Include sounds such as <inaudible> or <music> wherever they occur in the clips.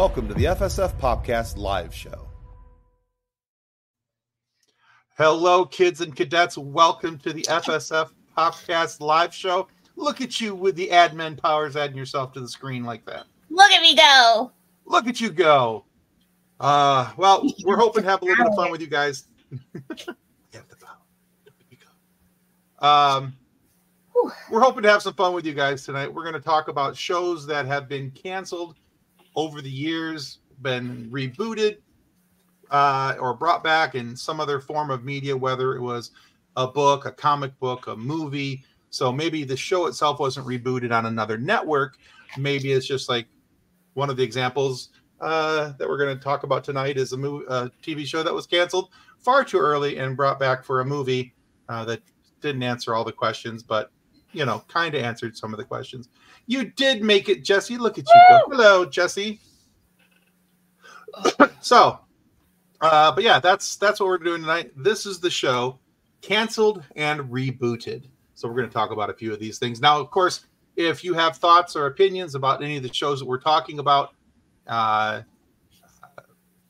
Welcome to the FSF Popcast live show. Hello, kids and cadets. Welcome to the FSF Popcast live show. Look at you with the admin powers adding yourself to the screen like that. Look at me go. Look at you go. Uh, well, we're hoping to have a little bit of fun with you guys. <laughs> Yeah, the power. There you go. Um, we're hoping to have some fun with you guys tonight. We're going to talk about shows that have been canceled over the years, been rebooted, uh, or brought back in some other form of media, whether it was a book, a comic book, a movie. So maybe the show itself wasn't rebooted on another network. Maybe it's just like one of the examples uh, that we're going to talk about tonight is a movie, a TV show that was canceled far too early and brought back for a movie uh, that didn't answer all the questions, but you know, kind of answered some of the questions. You did make it, Jesse. Look at you go. Hello, Jesse. <coughs> so, uh, but yeah, that's that's what we're doing tonight. This is the show, canceled and rebooted. So we're going to talk about a few of these things. Now, of course, if you have thoughts or opinions about any of the shows that we're talking about, uh,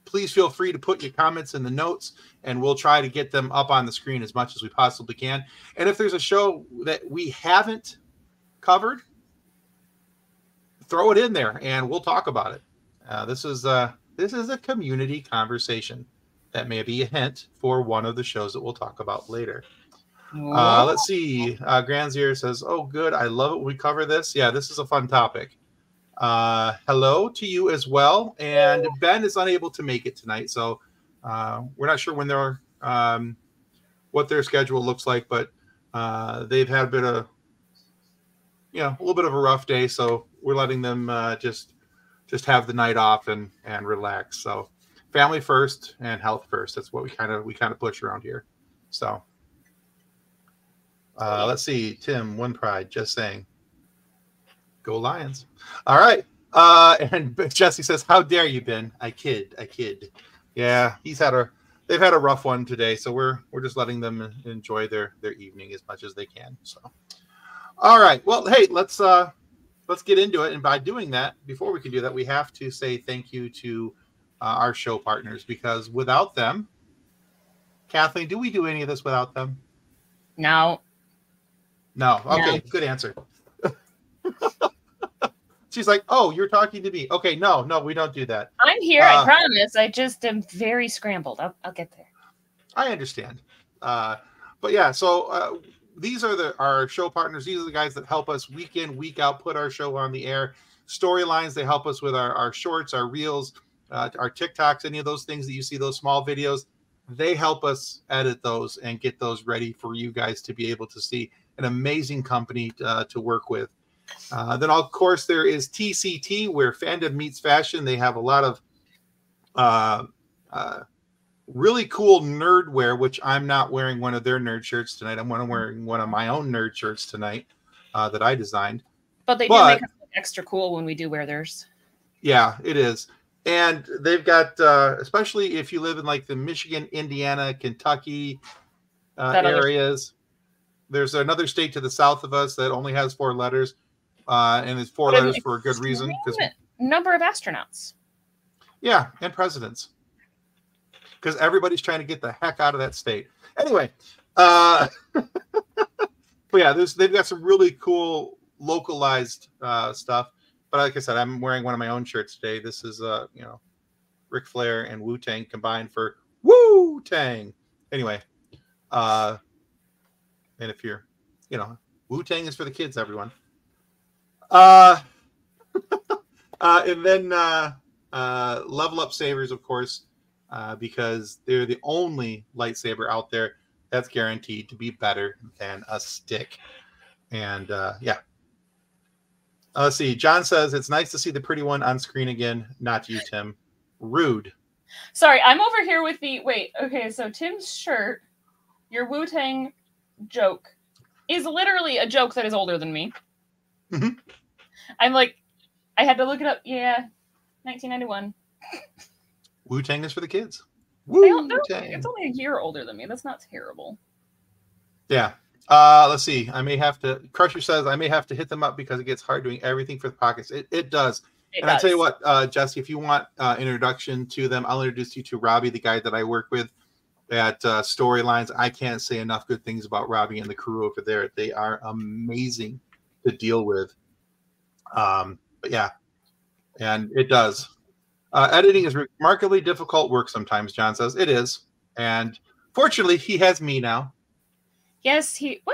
please feel free to put your comments in the notes and we'll try to get them up on the screen as much as we possibly can. And if there's a show that we haven't covered, throw it in there and we'll talk about it. Uh, this is uh, this is a community conversation that may be a hint for one of the shows that we'll talk about later. Uh, let's see. Uh, Granzier says, "Oh, good. I love it. when We cover this. Yeah, this is a fun topic." Uh, hello to you as well. And Ben is unable to make it tonight, so uh, we're not sure when they're um, what their schedule looks like, but uh, they've had a bit of you know a little bit of a rough day, so we're letting them uh, just just have the night off and and relax. So family first and health first. That's what we kind of we kind of push around here. So. Uh, let's see, Tim, one pride, just saying. Go Lions. All right. Uh, <laughs> and Jesse says, How dare you, Ben? I kid, I kid. Yeah, he's had a they've had a rough one today, so we're we're just letting them enjoy their their evening as much as they can. So all right. Well, hey, let's uh let's get into it. And by doing that, before we can do that, we have to say thank you to uh, our show partners because without them, Kathleen, do we do any of this without them? No. No. Okay, No. good answer. <laughs> She's like, "Oh, you're talking to me." Okay, no, no, we don't do that. I'm here, Uh, I promise. I just am very scrambled. I'll, I'll get there. I understand. Uh, but yeah, so uh, these are the our show partners. These are the guys that help us week in, week out, put our show on the air. Storylines, they help us with our, our shorts, our reels, uh, our TikToks, any of those things that you see, those small videos. They help us edit those and get those ready for you guys to be able to see. An amazing company uh, to work with. Uh, then, of course, there is TCT, where fandom meets fashion. They have a lot of uh, uh, really cool nerd wear, which I'm not wearing one of their nerd shirts tonight. I'm wearing one of my own nerd shirts tonight uh, that I designed. But they But- do make us look extra cool when we do wear theirs. Yeah, it is. And they've got, uh, especially if you live in like the Michigan, Indiana, Kentucky uh, areas. There's another state to the south of us that only has four letters, uh, and it's four letters for a good reason. Because Number of astronauts. Yeah, and presidents. Because everybody's trying to get the heck out of that state. Anyway, uh, <laughs> but yeah, they've got some really cool localized uh, stuff. But like I said, I'm wearing one of my own shirts today. This is uh, you know, Ric Flair and Wu Tang combined for Wu Tang. Anyway, uh, and if you're, you know, Wu Tang is for the kids, everyone. Uh, <laughs> uh, and then uh, uh, level up Sabers, of course, uh, because they're the only lightsaber out there that's guaranteed to be better than a stick. And uh, yeah. Uh, let's see. John says it's nice to see the pretty one on screen again. Not you, Tim. Rude. Sorry, I'm over here with the wait. Okay, so Tim's shirt, your Wu Tang joke, is literally a joke that is older than me. Mhm. I'm like, I had to look it up. Yeah, 1991. Wu Tang is for the kids. Don't. Tang. It's only a year older than me. That's not terrible. Yeah. Uh, let's see. I may have to. Crusher says I may have to hit them up because it gets hard doing everything for the pockets. It, it does. It and I tell you what, uh, Jesse, if you want uh, introduction to them, I'll introduce you to Robbie, the guy that I work with at uh, Storylines. I can't say enough good things about Robbie and the crew over there. They are amazing to deal with. Um, but yeah, and it does. Uh, editing is remarkably difficult work sometimes. John says it is, and fortunately, he has me now. Yes, he Wah!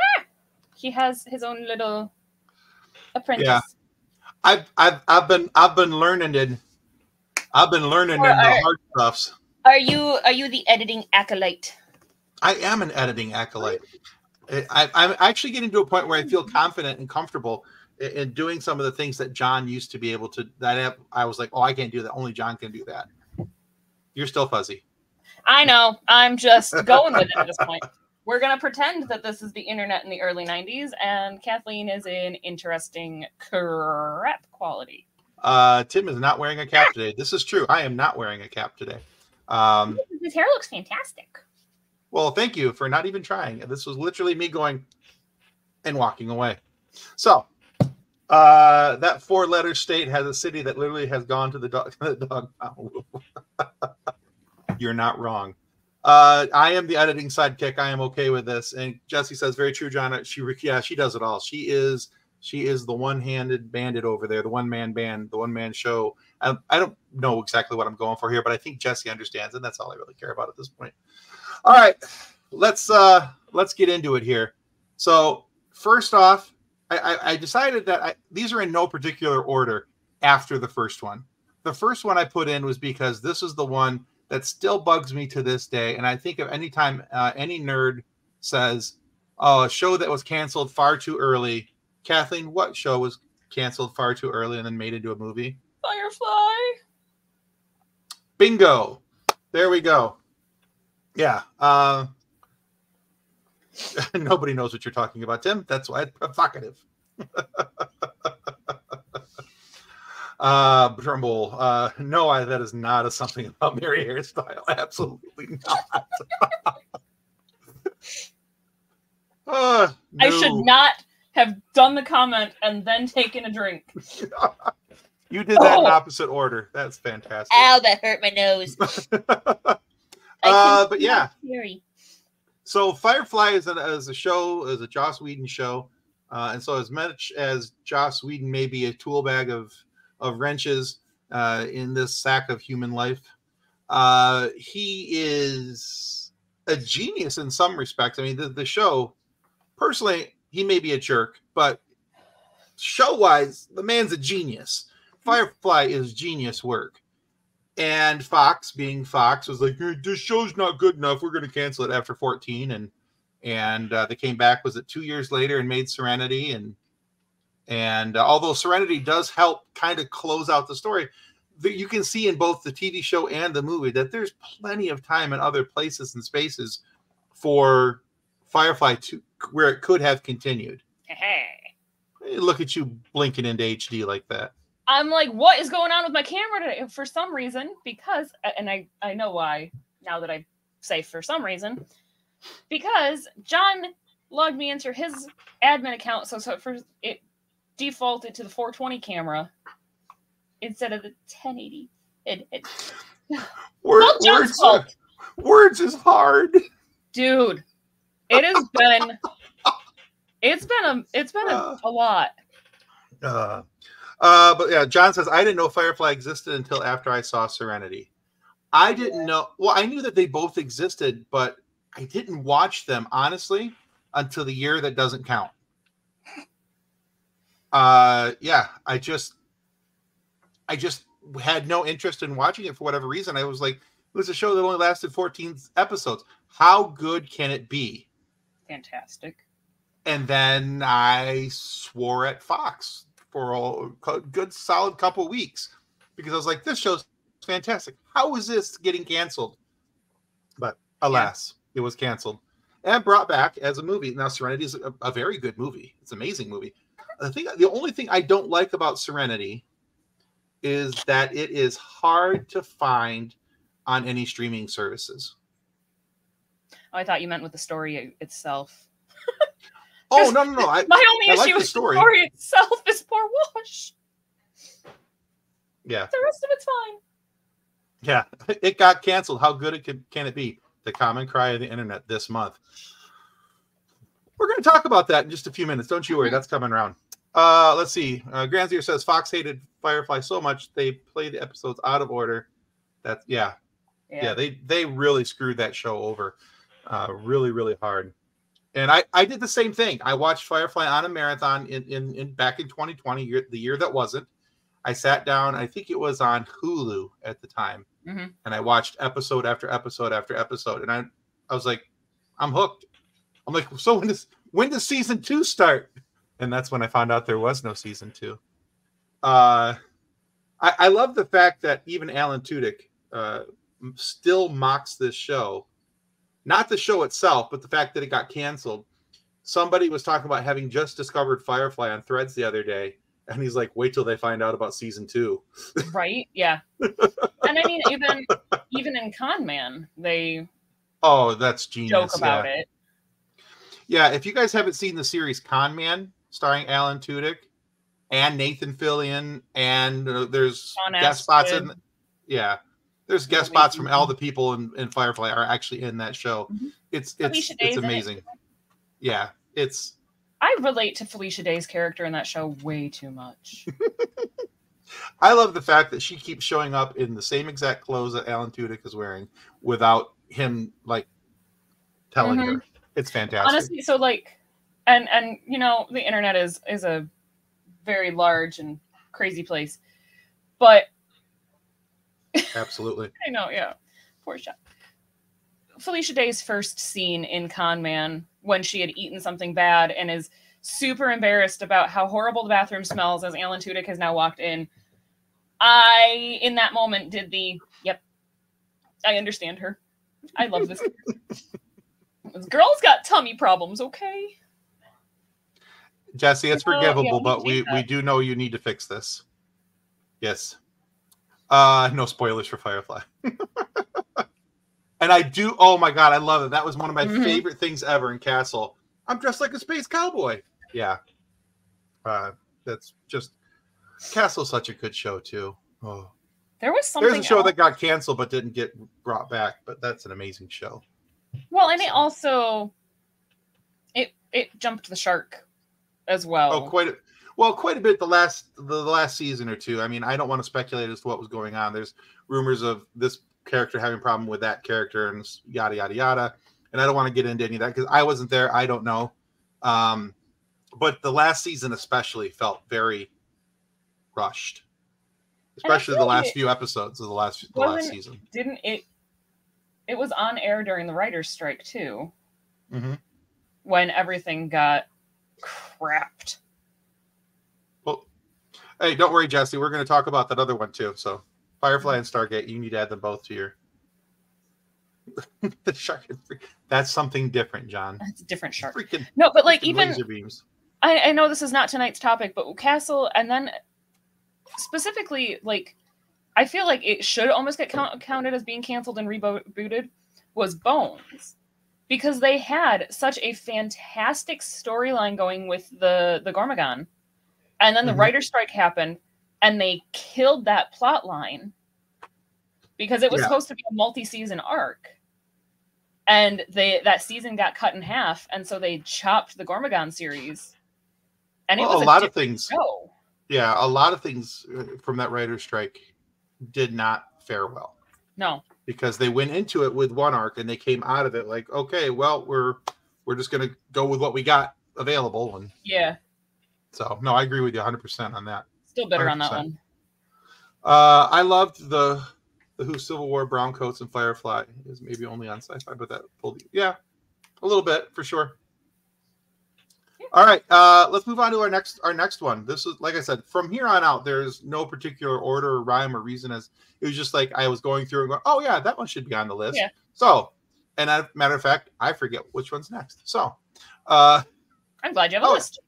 he has his own little apprentice. Yeah. I've I've I've been I've been learning it. I've been learning Or in the hard stuffs. Are you are you the editing acolyte? I am an editing acolyte. I, I'm actually getting to a point where I feel confident and comfortable in doing some of the things that John used to be able to. That I was like, oh, I can't do that. Only John can do that. You're still fuzzy. I know. I'm just going with it at this point. We're gonna pretend that this is the internet in the early '90s, and Kathleen is in interesting crap quality. Uh, Tim is not wearing a cap today. This is true. I am not wearing a cap today. Um, His hair looks fantastic. Well, thank you for not even trying. This was literally me going and walking away. So, uh, that four letter state has a city that literally has gone to the dog, <laughs> the dog. <laughs> You're not wrong. Uh, I am the editing sidekick. I am okay with this. And Jesse says, very true, John. She, yeah, she does it all. She is, she is the one-handed bandit over there, the one-man band, the one-man show. I, I don't know exactly what I'm going for here, but I think Jesse understands, and that's all I really care about at this point. All right, let's uh let's get into it here. So first off, I, I, decided that I, these are in no particular order after the first one. The first one I put in was because this is the one that still bugs me to this day, and I think of any time uh, any nerd says, "Oh, a show that was canceled far too early." Kathleen, what show was canceled far too early and then made into a movie? Firefly. Bingo. There we go. Yeah. Uh, <laughs> nobody knows what you're talking about, Tim. That's why it's provocative. <laughs> uh, Trumbull. Uh, no, I, that is not a something about Mary hairstyle. <laughs> Absolutely not. uh, I should not have done the comment and then taken a drink. You did that in Oh. opposite order. That's fantastic. Ow, that hurt my nose. uh, but yeah. Fury. So Firefly is a, is a show, is a Joss Whedon show, uh, and so as much as Joss Whedon may be a tool bag of of wrenches uh, in this sack of human life, uh, he is a genius in some respects. I mean, the, the show, personally, he may be a jerk, but show wise, the man's a genius. Firefly is genius work. And Fox, being Fox, was like, "Hey, "This show's not good enough. We're going to cancel it after 14." And and uh, they came back. Was it two years later and made Serenity? And and uh, although Serenity does help kind of close out the story, that you can see in both the TV show and the movie that there's plenty of time in other places and spaces for Firefly to where it could have continued. Hey, Look at you blinking into HD like that. I'm like, what is going on with my camera today? For some reason, because and I I know why now that I say for some reason, because John logged me into his admin account, so so for it defaulted to the 420 camera instead of the 1080. It, it, <sighs> Word- words, fault. words is hard. dude, it has <laughs> been it's been a it's been a, Uh. a lot. Uh, uh, but yeah, John says I didn't know Firefly existed until after I saw Serenity. I didn't know. Well, I knew that they both existed, but I didn't watch them honestly until the year that doesn't count. Uh, yeah, I just, I just had no interest in watching it for whatever reason. I was like, it was a show that only lasted 14 episodes. How good can it be? Fantastic. and then I swore at Fox for a good solid couple weeks because I was like, this show's fantastic. How is this getting canceled? But alas, it was canceled and brought back as a movie. Now, Serenity is a, a very good movie. It's an amazing movie. I think the only thing I don't like about Serenity is that it is hard to find on any streaming services. Oh, I thought you meant with the story itself. Oh no, no, no! I, My only I issue like the with story. the story itself is poor Wash. Yeah, The rest of it's fine. yeah. <laughs> It got canceled. How good it can, can it be? The common cry of the internet this month. We're going to talk about that in just a few minutes. Don't you worry. That's coming around. Uh, let's see. Uh, Granzier says Fox hated Firefly so much they played the episodes out of order. That's yeah, yeah. They they really screwed that show over, uh, really really hard. And I I did the same thing. I watched Firefly on a marathon in in, in back in 2020, year, the year that wasn't. I sat down. I think it was on Hulu at the time, Mhm. and I watched episode after episode after episode. And I I was like, I'm hooked. I'm like, so when does when does season two start? And that's when I found out there was no season two. Uh, I, I love the fact that even Alan Tudyk uh, still mocks this show, not the show itself, but the fact that it got canceled. Somebody was talking about having just discovered Firefly on Threads the other day, and he's like, "Wait till they find out about season two. <laughs> right? Yeah. and I mean, even even in Con Man, they Oh, that's genius! joke about yeah. it. Yeah, if you guys haven't seen the series Con Man, starring Alan Tudyk and Nathan Fillion, and uh, there's guest spots in, yeah, there's guest Amazing. spots from all the people in, in Firefly are actually in that show. Mhm. It's it's it's in it. amazing. Yeah, it's I relate to Felicia Day's character in that show way too much. <laughs> I love the fact that she keeps showing up in the same exact clothes that Alan Tudyk is wearing without him like telling Mhm. her. It's fantastic. Honestly, so like, and and you know, the internet is is a very large and crazy place, but Absolutely. <laughs> I know, yeah, poor shot. Felicia Day's first scene in Con Man when she had eaten something bad and is super embarrassed about how horrible the bathroom smells as Alan Tudyk has now walked in. I, in that moment, did the yep. I understand her. I love this. <laughs> this girl's got tummy problems, okay? Jesse, it's Oh, yeah, forgivable, but we, we do know you need to fix this. Yes. Uh no spoilers for Firefly. <laughs> and I do oh my god, I love it. That was one of my Mhm. favorite things ever in Castle. I'm dressed like a space cowboy. Yeah. Uh that's just Castle's such a good show too. Oh. There was something. There's a show else- that got canceled but didn't get brought back, but that's an amazing show. well, and it also it it jumped the shark as well. Oh, quite a well, quite a bit the last the, last season or two. I mean, I don't want to speculate as to what was going on. There's rumors of this character having a problem with that character and yada yada yada. And I don't want to get into any of that because I wasn't there. I don't know. Um, but the last season especially felt very rushed, especially the last it few episodes of the last the last season. Didn't it? It was on air during the writers' strike too, hmm when everything got crapped. Hey, don't worry, Jesse. We're going to talk about that other one too. So, Firefly and Stargate, you need to add them both to your. the <laughs> shark. That's something different, John. It's a different shark. Freaking, No, but like even laser beams. I, I know this is not tonight's topic, but Castle, and then specifically, like, I feel like it should almost get count, counted as being canceled and rebooted, was Bones. Because they had such a fantastic storyline going with the, the Gormogon. And then the Mhm. writer's strike happened, and they killed that plot line because it was Yeah. supposed to be a multi season arc. And they that season got cut in half, and so they chopped the Gormogon series. And it Well, was a lot of things. show. Yeah, a lot of things uh, from that writer's strike did not fare well No, because they went into it with one arc and they came out of it like, okay, well, we're we're just going to go with what we got available, and yeah, so no, I agree with you 100 percent on that. still bitter on that one. Uh, I loved the the Who Civil War brown coats and Firefly is maybe only on sci-fi, but that pulled yeah, a little bit for sure. Yeah. All right, uh, let's move on to our next our next one. This is like I said, from here on out, there's no particular order or rhyme or reason as it was just like I was going through and going, oh yeah, that one should be on the list. Yeah. So, and as a matter of fact, I forget which one's next. So, uh, I'm glad you have a Oh, list.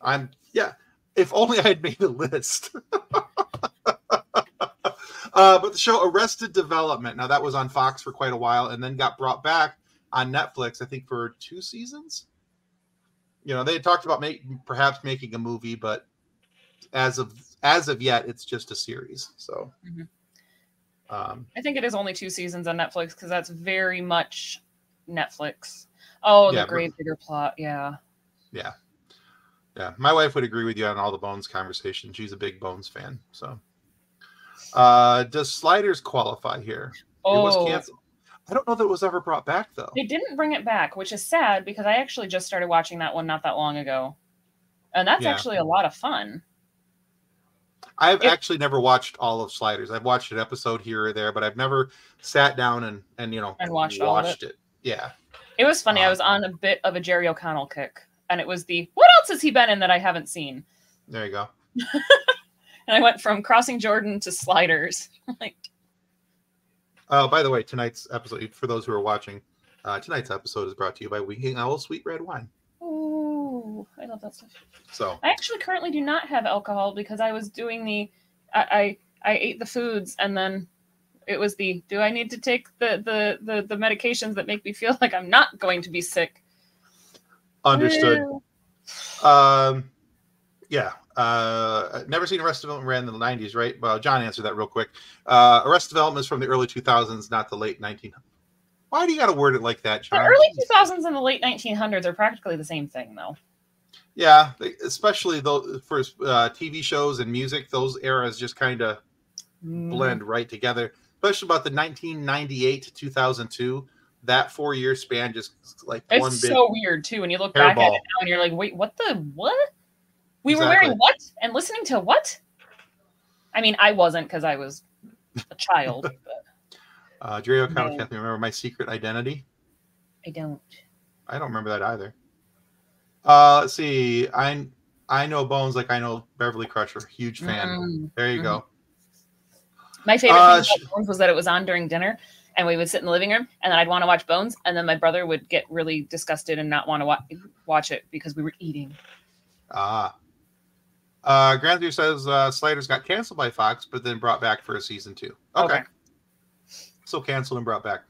I'm yeah. If only I had made a list. <laughs> uh, but the show Arrested Development. Now that was on Fox for quite a while, and then got brought back on Netflix. I think for two seasons. You know, they had talked about make, perhaps making a movie, but as of as of yet, it's just a series. So, Mhm. um, I think it is only two seasons on Netflix because that's very much Netflix. Oh, the Grave Digger plot. Yeah. yeah, yeah. My wife would agree with you on all the Bones conversation. She's a big Bones fan. So, uh, does Sliders qualify here? It was Oh, canceled. I don't know that it was ever brought back though. they didn't bring it back, which is sad because I actually just started watching that one not that long ago, and that's Yeah. actually a lot of fun. I've It- actually never watched all of Sliders. I've watched an episode here or there, but I've never sat down and and you know And watched of it. it. Yeah, It was funny. I Uh, was on a bit of a Jerry O'Connell kick, and it was the what else has he been in that I haven't seen? there you go. <laughs> And I went from Crossing Jordan to Sliders. <laughs> like, Uh, by the way, tonight's episode, for those who are watching, uh, tonight's episode is brought to you by Winking Owl Sweet Red Wine. ooh, I love that stuff. So, I actually currently do not have alcohol because I was doing the I I, I ate the foods and then it was the do I need to take the, the the the medications that make me feel <laughs> like I'm not going to be sick? understood. Um, yeah. Uh, never seen Arrested Development ran in the 90s, right? Well, John answered that real quick. Uh, Arrested Development is from the early 2000s, not the late 1900s. Why do you got to word it like that, John? The early 2000s and the late 1900s are practically the same thing, though. Yeah, they- especially though for uh, TV shows and music, those eras just kind of Mm. blend right together. Especially about the 1998 to 2002, that four year span just like It's one big. so weird too when you look back at it now and you're like, wait, what the what? We were wearing what and listening to what? I mean, I wasn't because I was a child. <laughs> but Uh, Jerry O'Connell No. can't remember my secret identity. I don't. I don't remember that either. Uh, let's see. I I know Bones like I know Beverly Crusher. Huge fan. Mm. There you go. My favorite Uh, thing about Bones was that it was on during dinner, and we would sit in the living room, and then I'd want to watch Bones, and then my brother would get really disgusted and not want to wa- watch it because we were eating. Ah. Uh, Grandview says uh, Sliders got canceled by Fox, but then brought back for a season two. Okay. Okay. So canceled and brought back.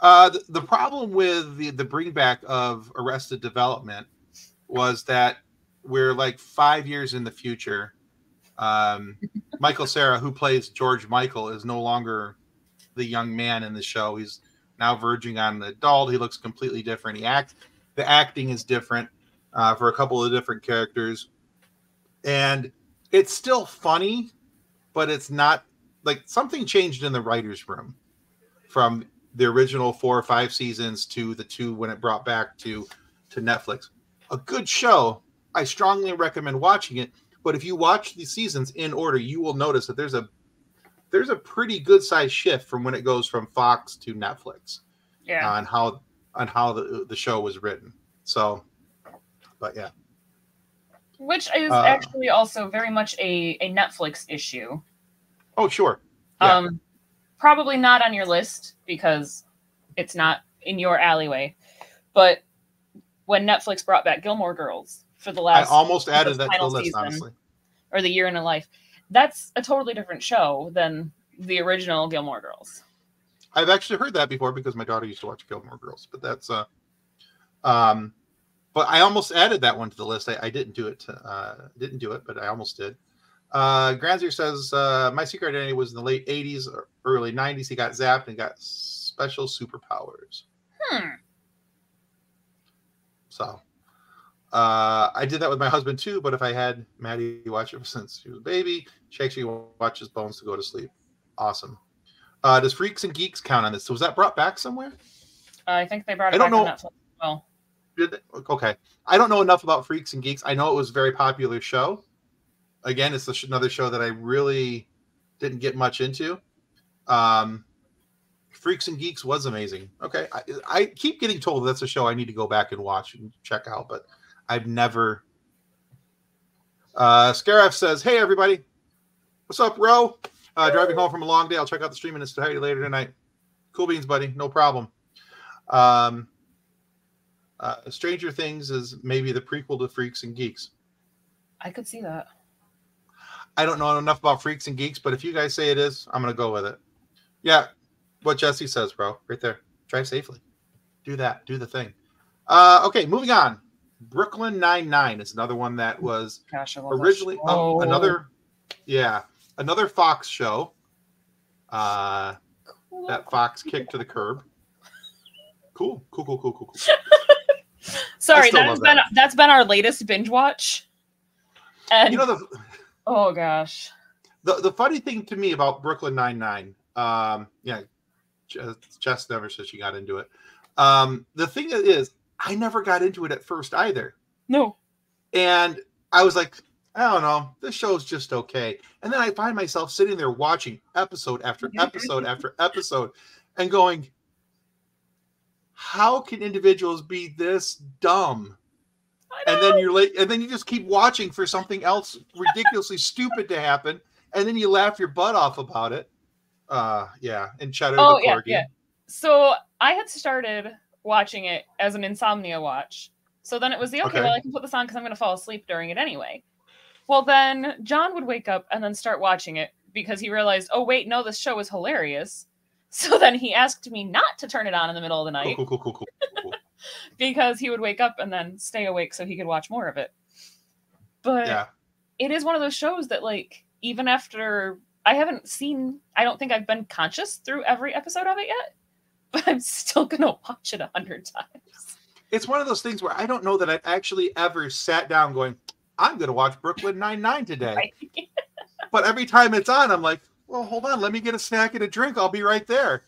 Uh, the, the problem with the, the bring back of Arrested Development was that we're like five years in the future. Um, Michael Cera, who plays George Michael, is no longer the young man in the show. He's now verging on the adult. He looks completely different. He acts. The acting is different uh, for a couple of different characters, and it's still funny, but it's not like something changed in the writers' room from the original four or five seasons to the two when it brought back to to Netflix. A good show. I strongly recommend watching it. But if you watch the seasons in order, you will notice that there's a there's a pretty good size shift from when it goes from Fox to Netflix Yeah. on how on how the the show was written. So, but yeah, Which is uh, actually also very much a, a Netflix issue. oh sure, Yeah. Um, probably not on your list because it's not in your alleyway. But when Netflix brought back Gilmore Girls for the last I almost added that to the list. season. Honestly, or the year in a life, that's a totally different show than the original Gilmore Girls. I've actually heard that before because my daughter used to watch Gilmore Girls. But that's uh, um, but I almost added that one to the list. I, I didn't do it. Uh, didn't do it, but I almost did. Uh, Granzier says uh, my secret identity was in the late '80s or early '90s. He got zapped and got special superpowers. Hmm. So uh, I did that with my husband too. But if I had Maddie watch it <laughs> since she was a baby, she actually watches Bones to go to sleep. Awesome. Uh, does Freaks and Geeks count on this? So was that brought back somewhere? I think they brought it I back don't on know. As Well? Okay. I don't know enough about Freaks and Geeks. I know it was a very popular show. Again, it's another show that I really didn't get much into. Um, Freaks and Geeks was amazing. Okay, I, I keep getting told that's a show I need to go back and watch and check out, but I've never. Uh, Scaraf says, "Hey everybody, what's up, Ro? Uh, driving home from a long day. I'll check out the stream in its entirety later tonight. Cool beans, buddy. No problem." Um, uh, Stranger Things is maybe the prequel to Freaks and Geeks. I could see that. I don't know enough about Freaks and Geeks, but if you guys say it is, I'm gonna go with it. Yeah, what Jesse says, bro, right there. Drive safely. Do that. Do the thing. Uh, okay, moving on. Brooklyn Nine Nine is another one that was Gosh, I that originally oh, another, yeah, another Fox show. Uh, Cool. that Fox kicked to the curb. Cool, cool, cool, cool, cool, cool. <laughs> Sorry, that has been that. that's been our latest binge watch. And You know the oh gosh, the, the funny thing to me about Brooklyn Nine Nine, um, yeah, Jess, Jess never said she got into it. Um, the thing is, I never got into it at first either, no, and I was like, I don't know, this show's just okay. And then I find myself sitting there watching episode after episode after episode, and going, how can individuals be this dumb? And then you're like, and then you just keep watching for something else ridiculously stupid to happen, and then you laugh your butt off about it. Uh, yeah, and Cheddar Oh, the yeah, corgi. yeah. So I had started watching it as an insomnia watch. So then it was the okay, Okay. well, I can put this on because I'm going to fall asleep during it anyway. Well, then John would wake up and then start watching it because he realized, oh, wait, no, this show is hilarious. <laughs> So then he asked me not to turn it on in the middle of the night Cool, cool, cool, cool, cool, <laughs> because he would wake up and then stay awake so he could watch more of it. But yeah, it is one of those shows that, like, even after I haven't seen, I don't think I've been conscious through every episode of it yet, but <laughs> I'm still going to watch it a hundred times. it's one of those things where I don't know that I've actually ever sat down going, I'm going to watch Brooklyn Nine Nine today. Right? <laughs> But every time it's on, I'm like, well, hold on, let me get a snack and a drink. I'll be right there.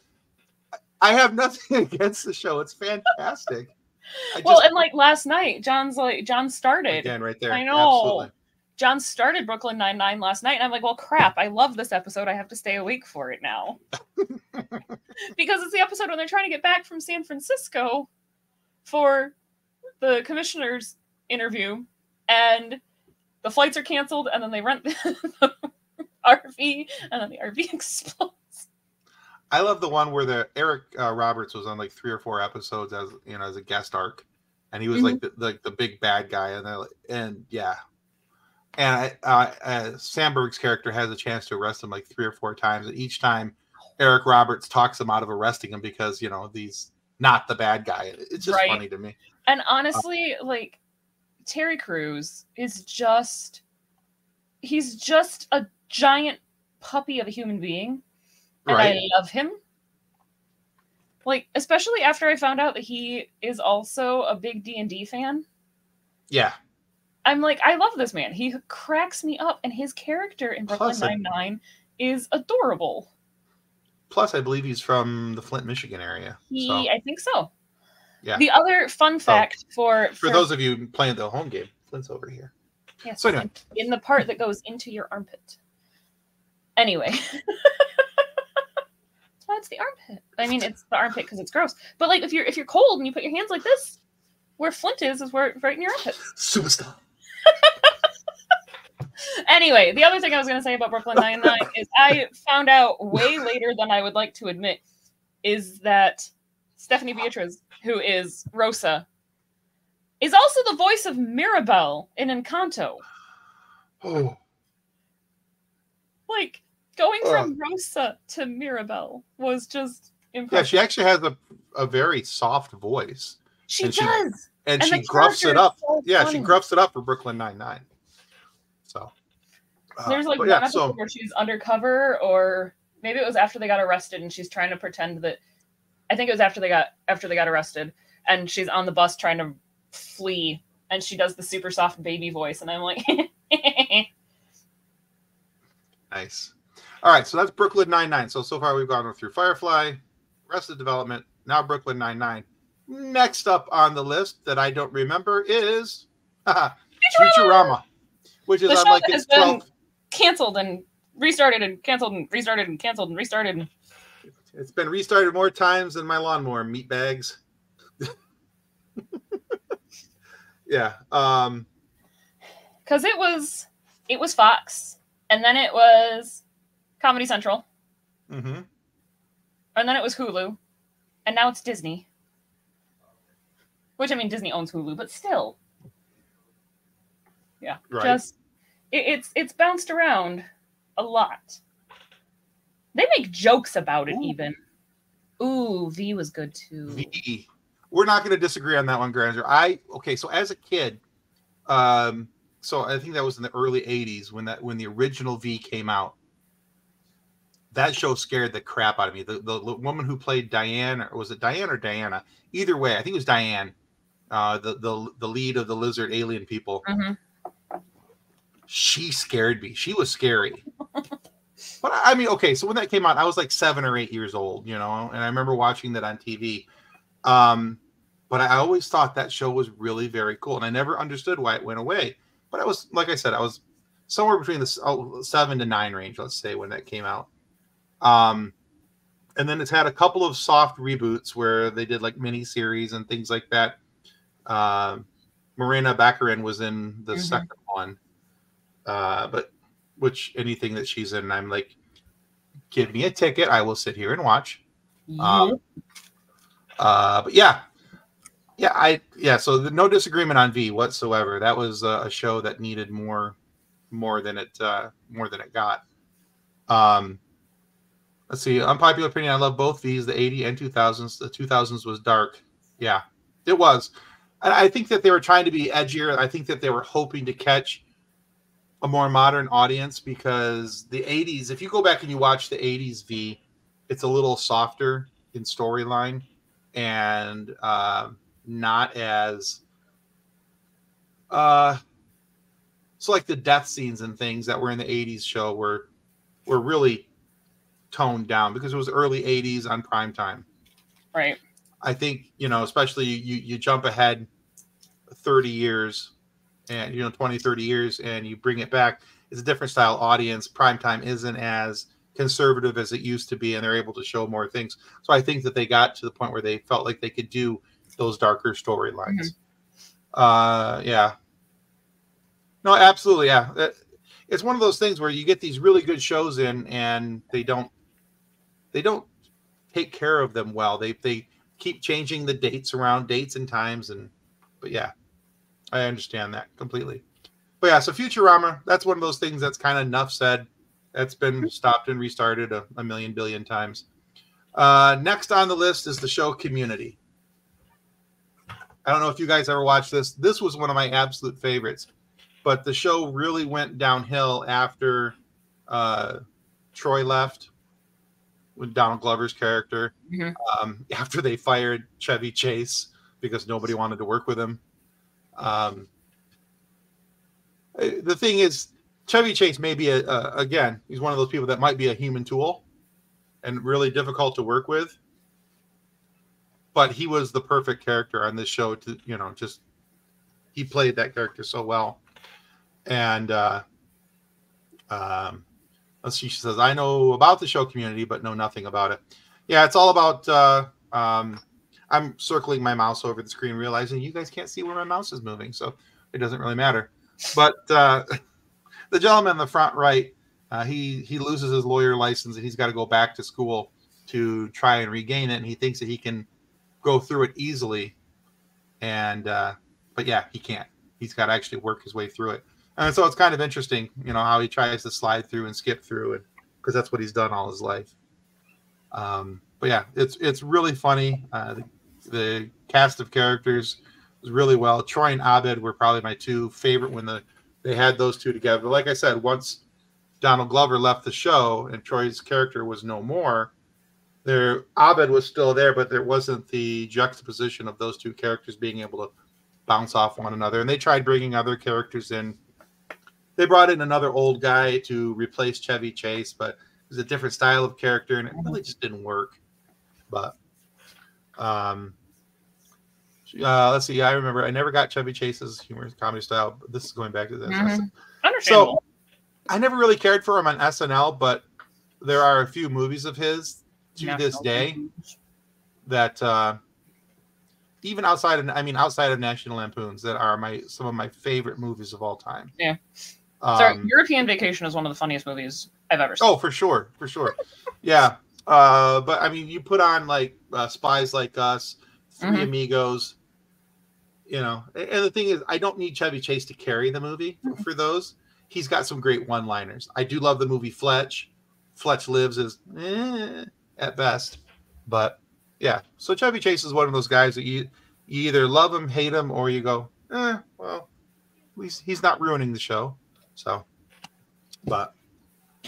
I have <laughs> nothing against the show. It's fantastic. I well, just- and like last night, John's like John started. again, right there. I know. Absolutely. John started Brooklyn Nine Nine last night, and I'm like, well, crap! I love this episode. I have to stay awake for it now <laughs> because it's the episode when they're trying to get back from San Francisco for the commissioner's interview, and the flights are canceled, and then they rent <laughs> the RV, and then the RV <laughs> explodes. I love the one where the Eric uh, Roberts was on like three or four episodes as you know as a guest arc, and he was like the, the the big bad guy, and like, and yeah, and uh, uh, Samberg's character has a chance to arrest him like three or four times, and each time Eric Roberts talks him out of arresting him because you know he's not the bad guy. It's just Right. funny to me. And honestly, like Terry Crews is just he's just a giant puppy of a human being. And Right? I love him. Like, especially after I found out that he is also a big D&D fan. Yeah, I'm like, I love this man. He cracks me up and his character in Brooklyn Plus, I- Nine-Nine is adorable. Plus, I believe he's from the Flint, Michigan area. He so I think so. Yeah. The other fun fact for, for those of you playing the home game, Flint's over here. Yes. So anyway. in the part that goes into your armpit. Anyway. <laughs> That's why it's the armpit. I mean, it's the armpit because it's gross. But like, if you're if you're cold and you put your hands like this, where Flint is is where right in your armpit. Superstar. Anyway, the other thing I was going to say about Brooklyn <laughs> Nine Nine is I found out way later than I would like to admit is that Stephanie Beatriz, who is Rosa, is also the voice of Mirabel in Encanto. Oh, like going from Rosa to Mirabel was just impressive. yeah. She actually has a, a very soft voice, she, and she- does. and, And she gruffs it up. so yeah, funny. she gruffs it up for Brooklyn Nine Nine. So uh, Uh, There's like one yeah, episode so where she's undercover, or maybe it was after they got arrested, and she's trying to pretend that. I think it was after they got after they got arrested, and she's on the bus trying to flee, and she does the super soft baby voice, and I'm like, <laughs> nice. All right, so that's Brooklyn Nine Nine. So so far we've gone through Firefly, rest Arrested Development, now Brooklyn Nine Nine. Next up on the list that I don't remember is <laughs> Futurama, which is The on like its twelfth. Canceled and restarted and canceled and restarted and canceled and restarted. And... It's been restarted more times than my lawnmower meat bags. <laughs> yeah. Um. because it was it was Fox, and then it was Comedy Central, mhm. and then it was Hulu, and now it's Disney. Which I mean, Disney owns Hulu, but still, yeah, Right. just it, it's it's bounced around a lot. They make jokes about it, Ooh. even. Ooh, V was good too. V. we're not going to disagree on that one, Granger. I okay. So as a kid, um, so I think that was in the early '80s when that when the original V came out. That show scared the crap out of me. The, the, the woman who played Diane, or was it Diane or Diana? Either way, I think it was Diane, uh, the the the lead of the lizard alien people. Mhm. She scared me. She was scary. but I mean, okay, so when that came out, I was like seven or eight years old, you know, and I remember watching that on TV. Um, but I always thought that show was really very cool, and I never understood why it went away. But I was, like I said, I was somewhere between the oh, seven to nine range, let's say, when that came out. Um, and then it's had a couple of soft reboots where they did like mini series and things like that. Um, Morena Baccarin was in the Mhm. second one, uh, but which anything that she's in, I'm like, give me a ticket, I will sit here and watch. Um, uh, but yeah, yeah, I yeah. So the, no disagreement on V whatsoever. That was uh, a show that needed more, more than it uh, more than it got. Um, let's see. Unpopular opinion. I love both V's, the '80 and 2000s. The 2000s was dark. Yeah, it was. And I think that they were trying to be edgier. I think that they were hoping to catch a more modern audience because the 80s. If you go back and you watch the 80s V, it's a little softer in storyline and uh, not as uh so like the death scenes and things that were in the 80s show were were really toned down because it was early 80s on prime time right. i think you know especially you you jump ahead 30 years and you know 20 30 years and you bring it back it's a different style audience. Prime time isn't as conservative as it used to be and they're able to show more things. So i think that they got to the point where they felt like they could do those darker storylines. Uh yeah. No absolutely yeah. It's one of those things where you get these really good shows in and they don't they don't take care of them well. They they keep changing the dates around dates and times and but yeah i understand that completely. But yeah so futurama that's one of those things that's kind of enough said. That's been stopped and restarted a, a million billion times. Uh next on the list is the show community. I don't know if you guys ever watched this. This was one of my absolute favorites but the show really went downhill after uh troy left with donald glover's character Mhm. um, <laughs> after they fired Chevy Chase because nobody wanted to work with him. Um, the thing is, Chevy Chase may be a, a again, he's one of those people that might be a human tool and really difficult to work with. But he was the perfect character on this show to, you know, just he played that character so well. And uh um let's see, she says, I know about the show community, but know nothing about it. Yeah, it's all about uh um I'm circling my mouse over the screen, realizing you guys can't see where my mouse is moving, so it doesn't really matter. But uh <laughs> the gentleman in the front right, uh, he he loses his lawyer license and he's got to go back to school to try and regain it, and he thinks that he can go through it easily. And uh but yeah, he can't. He's got to actually work his way through it. And so it's kind of interesting, you know, how he tries to slide through and skip through it because that's what he's done all his life. Um, but yeah, it's it's really funny. Uh, the, cast of characters was really well. Troy and Abed were probably my two favorite when the they had those two together. But like I said, once Donald Glover left the show and Troy's character was no more, there Abed was still there, but there wasn't the juxtaposition of those two characters being able to bounce off one another. And they tried bringing other characters in. They brought in another old guy to replace Chevy Chase, but it was a different style of character, and it really just didn't work. But um, uh, let's see. I remember I never got Chevy Chase's humorous comedy style. But this is going back to this. Mhm. Understandable. I never really cared for him on SNL, but there are a few movies of his to this day Lampoons. that uh, even outside of I mean outside of National Lampoons that are my some of my favorite movies of all time. Yeah. Um, Sorry, European Vacation is one of the funniest movies I've ever seen. oh, for sure, for sure. Yeah. Uh, but I mean, you put on like uh, Spies Like Us, 3 Mhm. Amigos. You know, and the thing is, I don't need Chevy Chase to carry the movie Mm-hmm. for those. He's got some great one-liners. I do love the movie Fletch. Fletch Lives is eh, at best, but Yeah. So Chevy Chase is one of those guys that you you either love him, hate him, or you go, eh, well, he's he's not ruining the show. So, but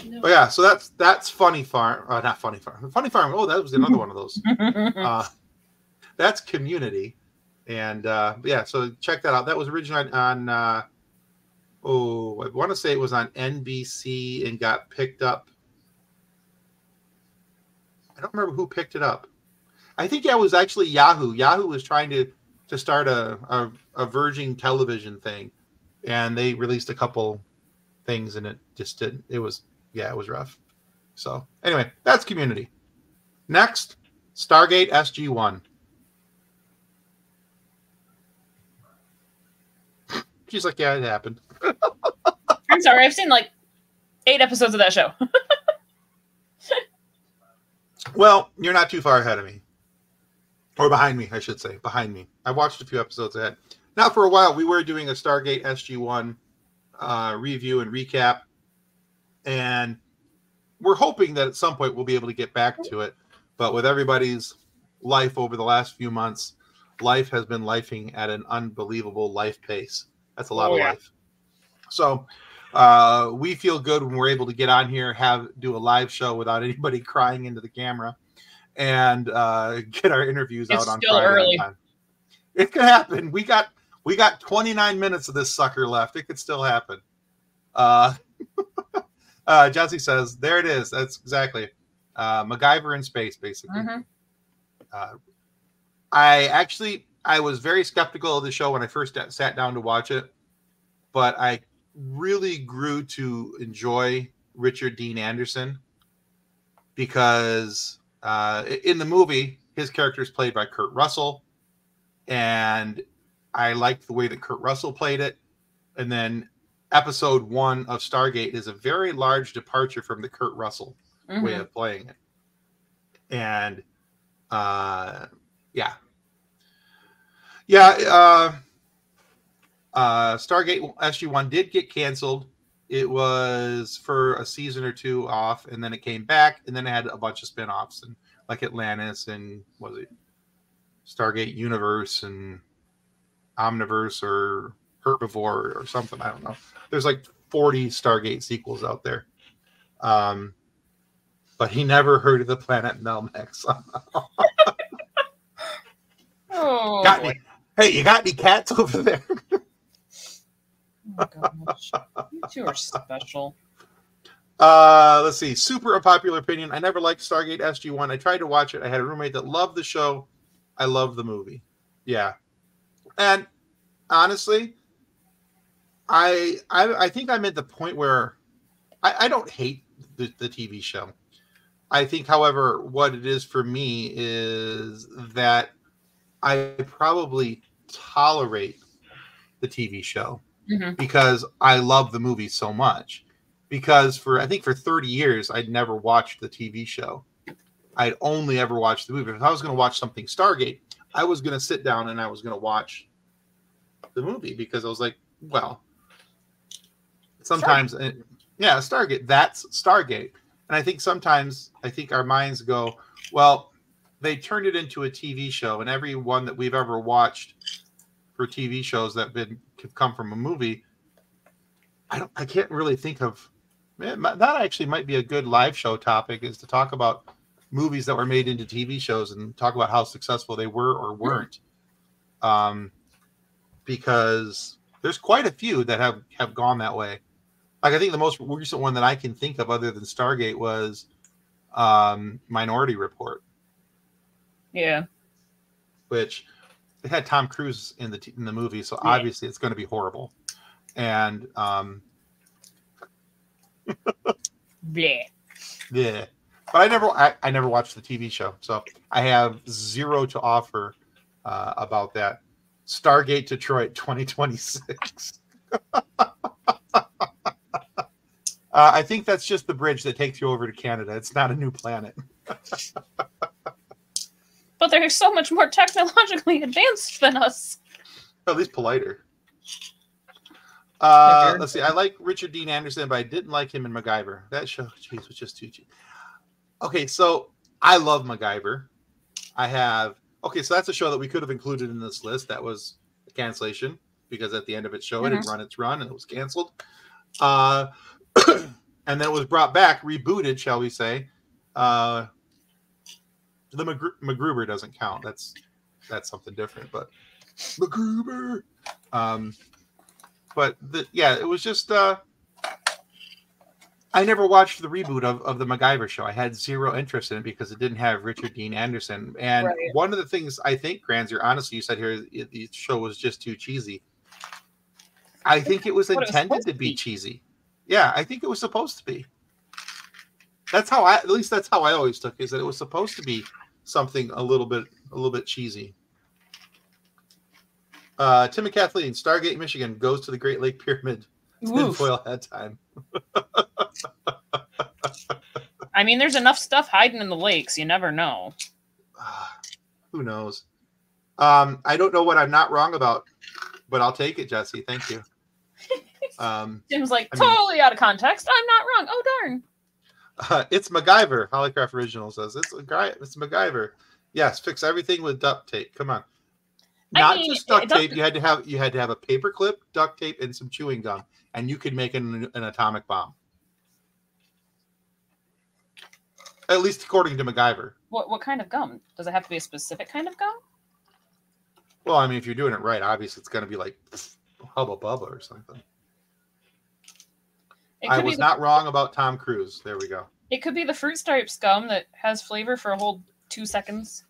No. but yeah, so that's that's Funny Farm, uh, not Funny Farm, Funny Farm. Oh, that was another <laughs> one of those. Uh, that's Community, and uh, yeah, so check that out. That was originally on. Uh, oh, I want to say it was on NBC and got picked up. I don't remember who picked it up. I think it was actually Yahoo. Yahoo was trying to to start a a, a Virgin television thing, and they released a couple things, and it just didn't. It was yeah, it was rough. So anyway, that's Community. Next, Stargate SG One. She's like, yeah, it happened. <laughs> I'm sorry, I've seen like eight episodes of that show. <laughs> Well, you're not too far ahead of me. Or behind me, I should say. Behind me. I watched a few episodes ahead. Now, for a while, we were doing a Stargate SG1 uh, review and recap. And we're hoping that at some point we'll be able to get back to it. But with everybody's life over the last few months, life has been lifing at an unbelievable life pace. That's a lot Oh, of yeah. life. So uh, we feel good when we're able to get on here, have do a live show without <laughs> anybody crying into the camera, and uh, <laughs> get our interviews It's out on Friday. early. time. It could happen. We got we got 29 minutes of this sucker left. It could still happen. Uh, uh, Jesse says, "There it is. That's exactly uh, MacGyver in space, basically." Mhm. Uh, I actually I was very skeptical of the show when I first sat down to watch it, but I really grew to enjoy Richard Dean Anderson because uh, in the movie his character is played by Kurt Russell, and I liked the way that Kurt Russell played it. And then episode one of Stargate is a very large departure from the Kurt Russell way Mhm. of playing it. And uh yeah. Yeah, uh uh Stargate SG1 did get canceled. It was for a season or two off and then it came back and then it had a bunch of spin-offs and like Atlantis and was it Stargate Universe and Omniverse or Herbivore or something. I don't know. There's like 40 Stargate sequels out there. Um but he never heard of the planet Melmac. Oh, got boy. any, hey, you got any cats over there? Oh, gosh. You two are special. Uh, let's see. Super unpopular opinion. I never liked Stargate SG One. I tried to watch it. I had a roommate that loved the show. I love the movie. Yeah, and honestly, I I, I think I'm at the point where I, I don't hate the, the TV show. I think, however, what it is for me is that I probably tolerate the TV show Mhm. because I love the movie so much. Because for I think for 30 years I'd never watched the TV show. I'd only ever watched the movie. If I was going to watch something Stargate, I was going to sit down and I was going to watch the movie because I was like, well, sometimes, uh, yeah, Stargate. That's Stargate. And I think sometimes I think our minds go, well, they turned it into a TV show, and every one that we've ever watched for TV shows that been have come from a movie, I don't, I can't really think of. That actually might be a good live show topic is to talk about movies that were made into TV shows and talk about how successful they were or weren't. Um, because there's quite a few that have have gone that way. Like I think the most recent one that I can think of, other than Stargate, was um, Minority Report, Yeah. which it had Tom Cruise in the t- in the movie, so Yeah. obviously it's going to be horrible. And um, <laughs> Bleh. Yeah, but I never, I, I never watched the TV show, so I have zero to offer uh, about that. Stargate Detroit 2026. <laughs> uh, I think that's just the bridge that takes you over to Canada. It's not a new planet. <laughs> But they're so much more technologically advanced than us. At least politer. Uh, let's see. I like Richard Dean Anderson, but I didn't like him in MacGyver. That show, jeez, was just too cheap. Okay, so I love MacGyver. I have okay, so that's a show that we could have included in this list. That was a cancellation because at the end of its show, it had Mhm. run its run and it was canceled. Uh, and then it was brought back, rebooted, shall we say? Uh, the MacGru- MacGruber doesn't count. That's that's something different, but MacGruber. Um, but the, yeah, it was just. Uh, I never watched the reboot of, of the MacGyver show. I had zero interest in it because it didn't have Richard Dean Anderson. And Right. one of the things I think, Granzer, honestly, you said here the show was just too cheesy. I think it was What it was intended to be. cheesy. Yeah, I think it was supposed to be. That's how I, at least that's how I always took it, is that it was supposed to be something a little bit, a little bit cheesy. Uh, Tim and Kathleen, Stargate, Michigan, goes to the Great Lake Pyramid. Tinfoil hat time. <laughs> I mean, there's enough stuff hiding in the lakes. You never know. Ah, <sighs> Who knows? Um, I don't know what I'm not wrong about, but I'll take it, Jesse. Thank you. Um, Jim's like I mean- totally out of context. I'm not wrong. Oh darn. uh, it's MacGyver. Hollycraft Original says it's a guy. It's MacGyver. Yes, fix everything with duct tape. Come on. I Not mean, just duct tape. You had to have you had to have a paper clip, duct tape, and some chewing gum, and you could make an, an atomic bomb. At least according to MacGyver. What what kind of gum? Does it have to be a specific kind of gum? Well, I mean, if you're doing it right, obviously it's going to be like Hubba Bubba or something. I was the, not wrong about Tom Cruise. There we go. It could be the fruit stripes gum that has flavor for a whole two seconds.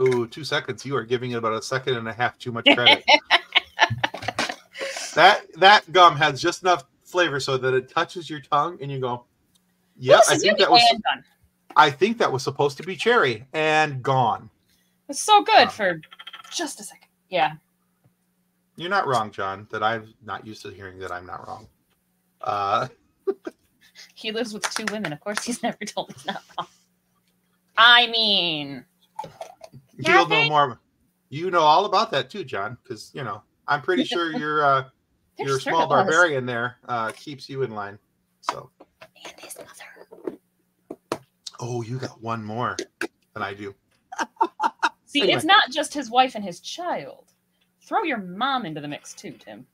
Ooh, two seconds. You are giving it about a second and a half too much credit. <laughs> that that gum has just enough flavor so that it touches your tongue and you go, "Yeah, I think that was done. I think that was supposed to be cherry and gone." It's so good Wow. for just a second. Yeah. You're not wrong, John. That I'm not used to hearing that I'm not wrong. Uh, He lives with two women. Of course, he's <laughs> never told he's not wrong. I mean, you'll know more. You know all about that too, John, because you know I'm pretty sure <laughs> your uh, your small barbarian there uh, keeps you in line. So, And his mother. oh, you got one more than I do. See, Anyway. it's not just his wife and his child. Throw your mom into the mix too, Tim.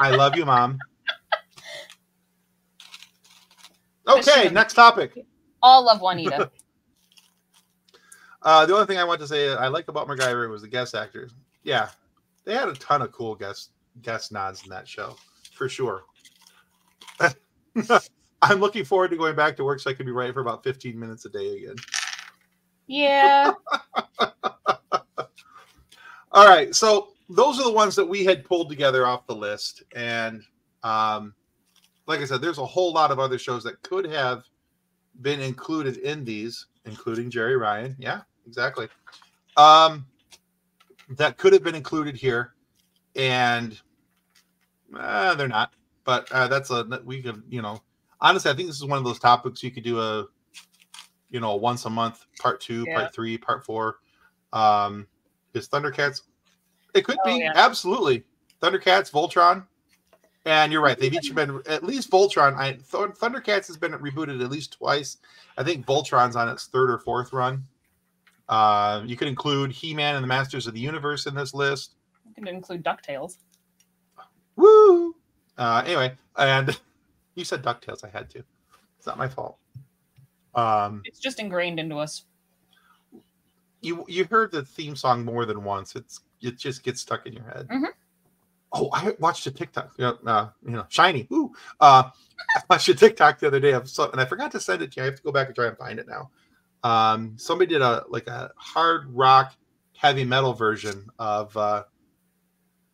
I love you, mom. Okay, next topic. All love Juanita. <laughs> Uh, the only thing I want to say I like about MacGyver was the guest actors. Yeah, they had a ton of cool guest guest nods in that show for sure. <laughs> I'm looking forward to going back to work so I can be writing for about 15 minutes a day again. yeah. <laughs> All right, so those are the ones that we had pulled together off the list, and um, like I said, there's a whole lot of other shows that could have been included in these, including Jerry Ryan. Yeah, exactly. Um, that could have been included here, and uh, they're not. But uh, that's a we could, you know, honestly, I think this is one of those topics you could do a, you know, once a month part two, Yeah. part three, part four. Um, is Thundercats? It could Oh, be yeah. absolutely Thundercats, Voltron, and you're right. They've each been at least Voltron. I Th- Thundercats has been rebooted at least twice. I think Voltron's on its third or fourth run. Uh, you could include He-Man and the Masters of the Universe in this list. You can include DuckTales. Woo! Uh, anyway, and <laughs> you said Ducktales. I had to. It's not my fault. Um, It's just ingrained into us. you you heard the theme song more than once. It's it just gets stuck in your head. Mhm. Oh, I watched a TikTok. You know, uh, you know, shiny. Ooh, uh, <laughs> I watched a TikTok the other day of so, and I forgot to send it to you. I have to go back and try and find it now. Um, somebody did a like a hard rock heavy metal version of uh,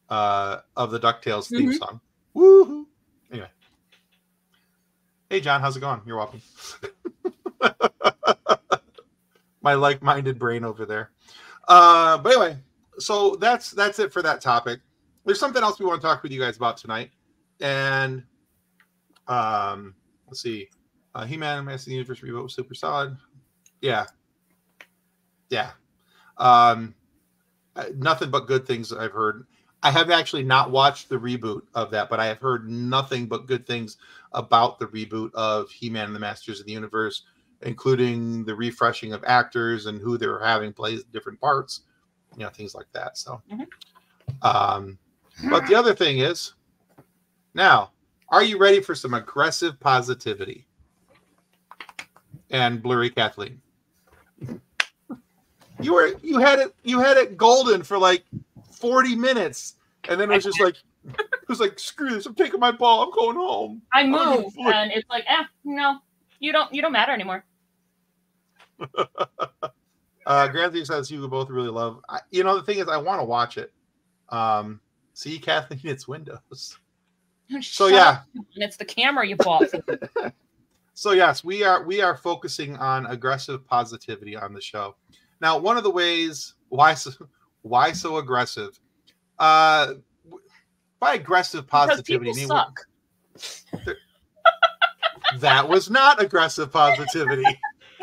uh, of the Ducktales theme Mhm. song. Woohoo! Anyway, hey John, how's it going? You're welcome. <laughs> My like-minded brain over there. Uh, but anyway, so that's that's it for that topic. There's something else we want to talk with you guys about tonight, and um, let's see, uh, He-Man, and Master of the Universe reboot was super solid. Yeah, yeah. Um, uh, nothing but good things I've heard. I have actually not watched the reboot of that, but I have heard nothing but good things about the reboot of He-Man and the Masters of the Universe. including the refreshing of actors and who they're having play different parts, you know, things like that. So, Mhm. um, but the other thing is, now, are you ready for some aggressive positivity? And blurry Kathleen, you were you had it you had it golden for like forty minutes, and then it was just like it was like screw this, I'm taking my ball, I'm going home. I Oh, move, and it's like, eh, no, you don't, you don't matter anymore. <laughs> Uh, Grand Theft says you both really love. I, you know, the thing is, I want to watch it. Um, see, <laughs> Kathleen, it's Windows. <laughs> So yeah, up, and it's the camera you bought. <laughs> so yes, we are we are focusing on aggressive positivity on the show. Now, one of the ways why so, why so aggressive? Uh, by aggressive because positivity, people I mean, suck. that was not aggressive positivity.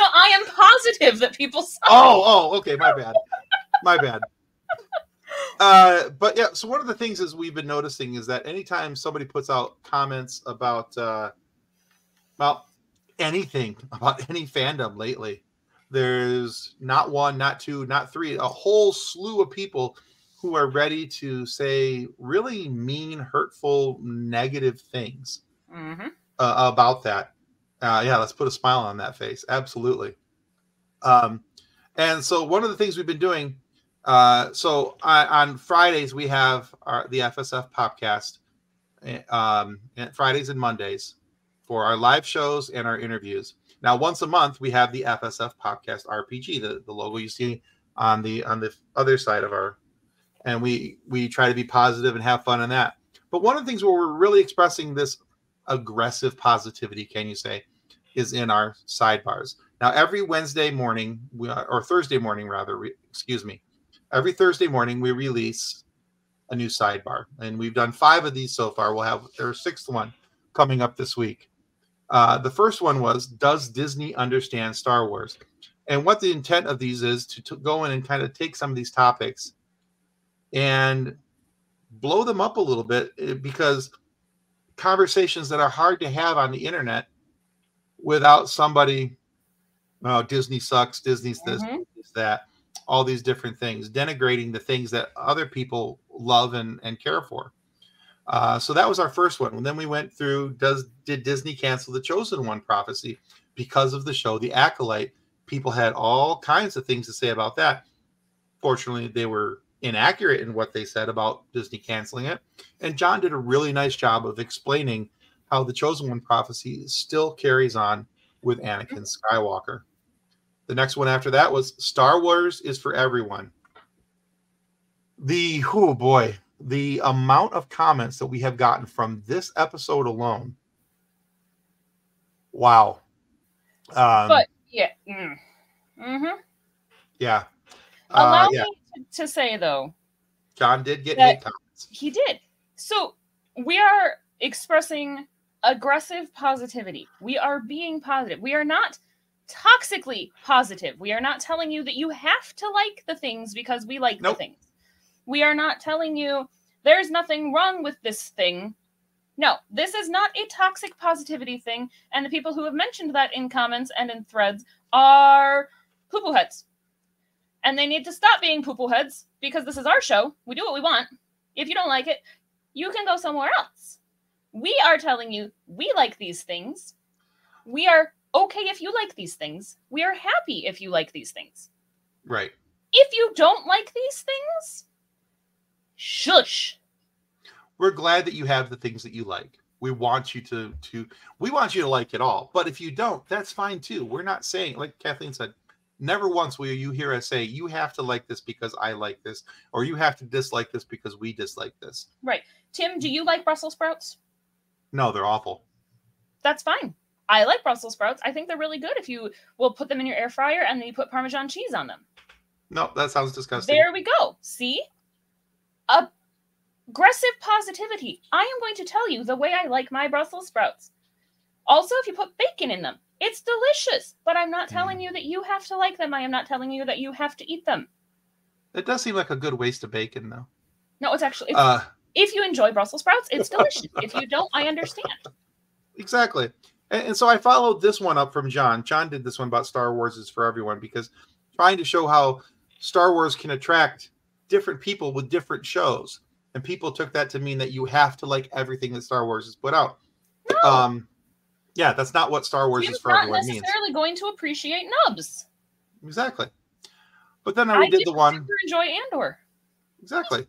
No, I am positive that people suck. oh, oh, okay, my bad, my bad. Uh, but yeah, so one of the things is we've been noticing is that anytime somebody puts out comments about uh, about anything <laughs> about any fandom lately, there's not one, not two, not three, a whole slew of people who are ready to say really mean, hurtful, negative things hmm uh, about that. Uh, yeah, let's put a smile on that face. Absolutely. Um, and so one of the things we've been doing, uh, so on, on Fridays we have our the FSF Popcast, eh, um, and Fridays and Mondays for our live shows and our interviews. Now, once a month we have the FSF Podcast RPG, the, the logo you see on the on the other side of our, and we we try to be positive and have fun in that. But one of the things where we're really expressing this aggressive positivity, can you say, is in our sidebars. Now, every Wednesday morning, or Thursday morning, rather, re, excuse me, every Thursday morning, we release a new sidebar. And we've done five of these so far. We'll have our sixth one coming up this week. Uh, the first one was Does Disney understand Star Wars? And what the intent of these is to, to go in and kind of take some of these topics and blow them up a little bit eh, because conversations that are hard to have on the internet without somebody oh disney sucks disney's this Mhm. Disney's that all these different things denigrating the things that other people love and, and care for. Uh, so that was our first one. And then we went through does did disney cancel the chosen one prophecy because of the show the acolyte? People had all kinds of things to say about that. Fortunately they were inaccurate in what they said about disney canceling it. And john did a really nice job of explaining how the chosen one prophecy still carries on with anakin skywalker. The next one after that was star wars is for everyone. The oh boy the amount of comments that we have gotten from this episode alone. Wow. Um, But yeah, mm. hmm yeah. Allow uh, yeah. me to, to say though, john did get hate comments. he did. So we are expressing aggressive positivity. We are being positive. We are not toxically positive. We are not telling you that you have to like the things because we like Nope. the things. We are not telling you there's nothing wrong with this thing. No, this is not a toxic positivity thing. And the people who have mentioned that in comments and in threads are poo poo heads. And they need to stop being poo poo heads because this is our show. We do what we want. If you don't like it, you can go somewhere else. We are telling you we like these things. We are okay if you like these things. We are happy if you like these things. right If you don't like these things, shush. we're glad that you have the things that you like we want you to to we want you to like it all but if you don't that's fine too we're not saying like kathleen said never once will you hear us say you have to like this because i like this or you have to dislike this because we dislike this Right. Tim, do you like Brussels sprouts? No they're awful That's fine. I like Brussels sprouts. I think they're really good if you will put them in your air fryer and then you put Parmesan cheese on them. no that sounds disgusting There we go. See? Aggressive positivity. I am going to tell you the way I like my Brussels sprouts. Also, if you put bacon in them, it's delicious. But I'm not telling you that you have to like them. I am not telling you that you have to eat them. it does seem like a good waste of bacon though No, it's actually, it's, uh if you enjoy Brussels sprouts, it's <laughs> delicious. if you don't, I understand. exactly And, and so I followed this one up from John. John did this one about Star Wars is for everyone because trying to show how Star Wars can attract different people with different shows. And people took that to mean that you have to like everything that Star Wars has put out. No, Um, yeah, that's not what Star Wars is for not everyone means. necessarily going to appreciate Nubs. Exactly. But then I, did the one enjoy Andor. exactly.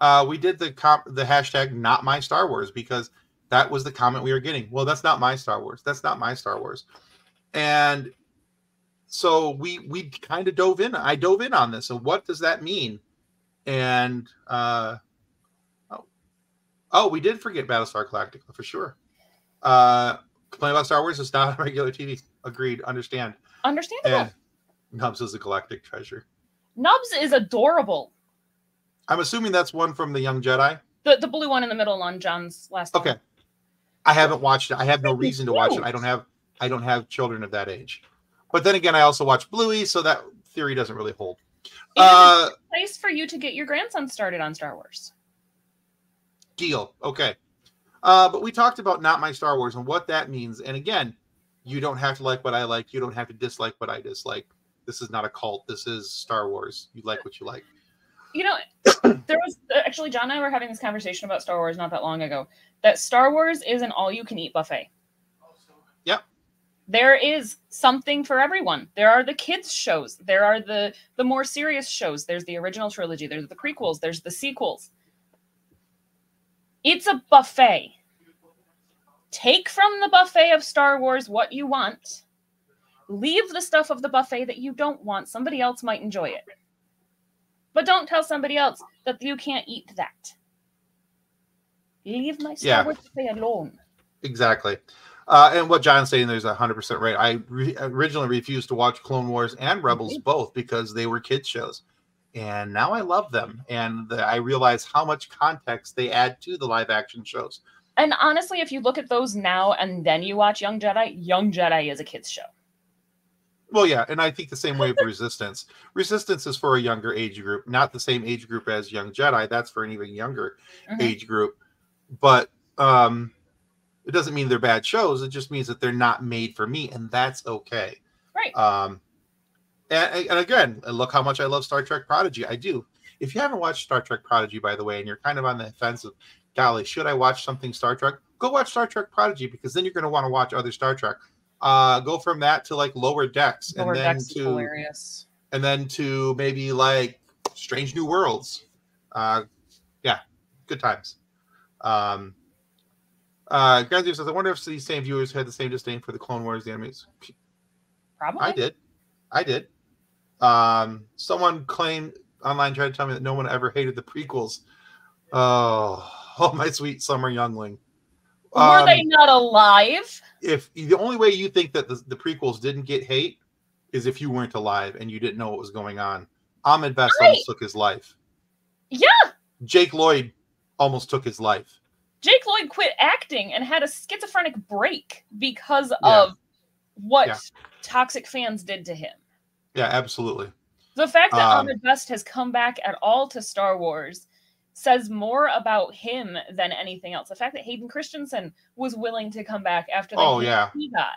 Uh, we did the comp the hashtag not my Star Wars because that was the comment we were getting. Well, that's not my Star Wars. That's not my Star Wars. And so we we kind of dove in. I dove in on this. And what does that mean? And uh oh, oh, we did forget Battlestar Galactica for sure. Uh complain about Star Wars is not <laughs> on regular TV. Agreed, understand. Understandable. And Nubs is a galactic treasure. Nubs is adorable. I'm assuming that's one from the Young Jedi. The the blue one in the middle on John's last. Okay. one. I haven't watched it. I have no reason to watch it. I don't have I don't have children of that age. But then again, I also watch Bluey, so that theory doesn't really hold. Uh a place for you to get your grandson started on Star Wars. deal. Okay. Uh, but we talked about not my Star Wars and what that means. And again, you don't have to like what I like. You don't have to dislike what I dislike. This is not a cult. This is Star Wars. You like what you like. You know, <coughs> there was uh, actually John and I were having this conversation about Star Wars not that long ago. That Star Wars is an all-you-can-eat buffet. Yep. There is something for everyone. There are the kids shows. There are the the more serious shows. There's the original trilogy. There's the prequels. There's the sequels. It's a buffet. Take from the buffet of Star Wars what you want. Leave the stuff of the buffet that you don't want. Somebody else might enjoy it. But don't tell somebody else that you can't eat that. Leave my Star Yeah. Wars buffet alone. Exactly. Uh, and what John's saying there's 100% right. I re- originally refused to watch Clone Wars and Rebels Mhm. both because they were kids shows. And now I love them. And the, I realize how much context they add to the live action shows. And honestly, if you look at those now and then you watch Young Jedi, Young Jedi is a kids show. Well, yeah. And I think the same way with Resistance. Resistance is for a younger age group, not the same age group as Young Jedi. That's for an even younger Mhm. age group. But um, it doesn't mean they're bad shows. It just means that they're not made for me. And that's okay. Right. Um, and, and again, look how much I love Star Trek Prodigy. I do. If you haven't watched Star Trek Prodigy, by the way, and you're kind of on the fence of, golly, should I watch something Star Trek? Go watch Star Trek Prodigy because then you're going to want to watch other Star Trek. Uh, go from that to like Lower Decks, Lower and then Decks to hilarious. and then to maybe like Strange New Worlds. Uh, yeah, good times. Um, uh, Grandier says, I wonder if these same viewers had the same disdain for the Clone Wars, the enemies. Probably. I did. I did. Um, someone claimed online tried to tell me that no one ever hated the prequels. Oh, <laughs> oh my sweet summer youngling. Were Um, they not alive? if the only way you think that the, the prequels didn't get hate is if you weren't alive and you didn't know what was going on. Ahmed Best Right. almost took his life. Yeah. Jake Lloyd almost took his life. Jake Lloyd quit acting and had a schizophrenic break because Yeah. of what Yeah. toxic fans did to him. Yeah, absolutely. The fact that Um, Ahmed Best has come back at all to Star Wars says more about him than anything else. The fact that Hayden Christensen was willing to come back after the Oh, yeah. he got.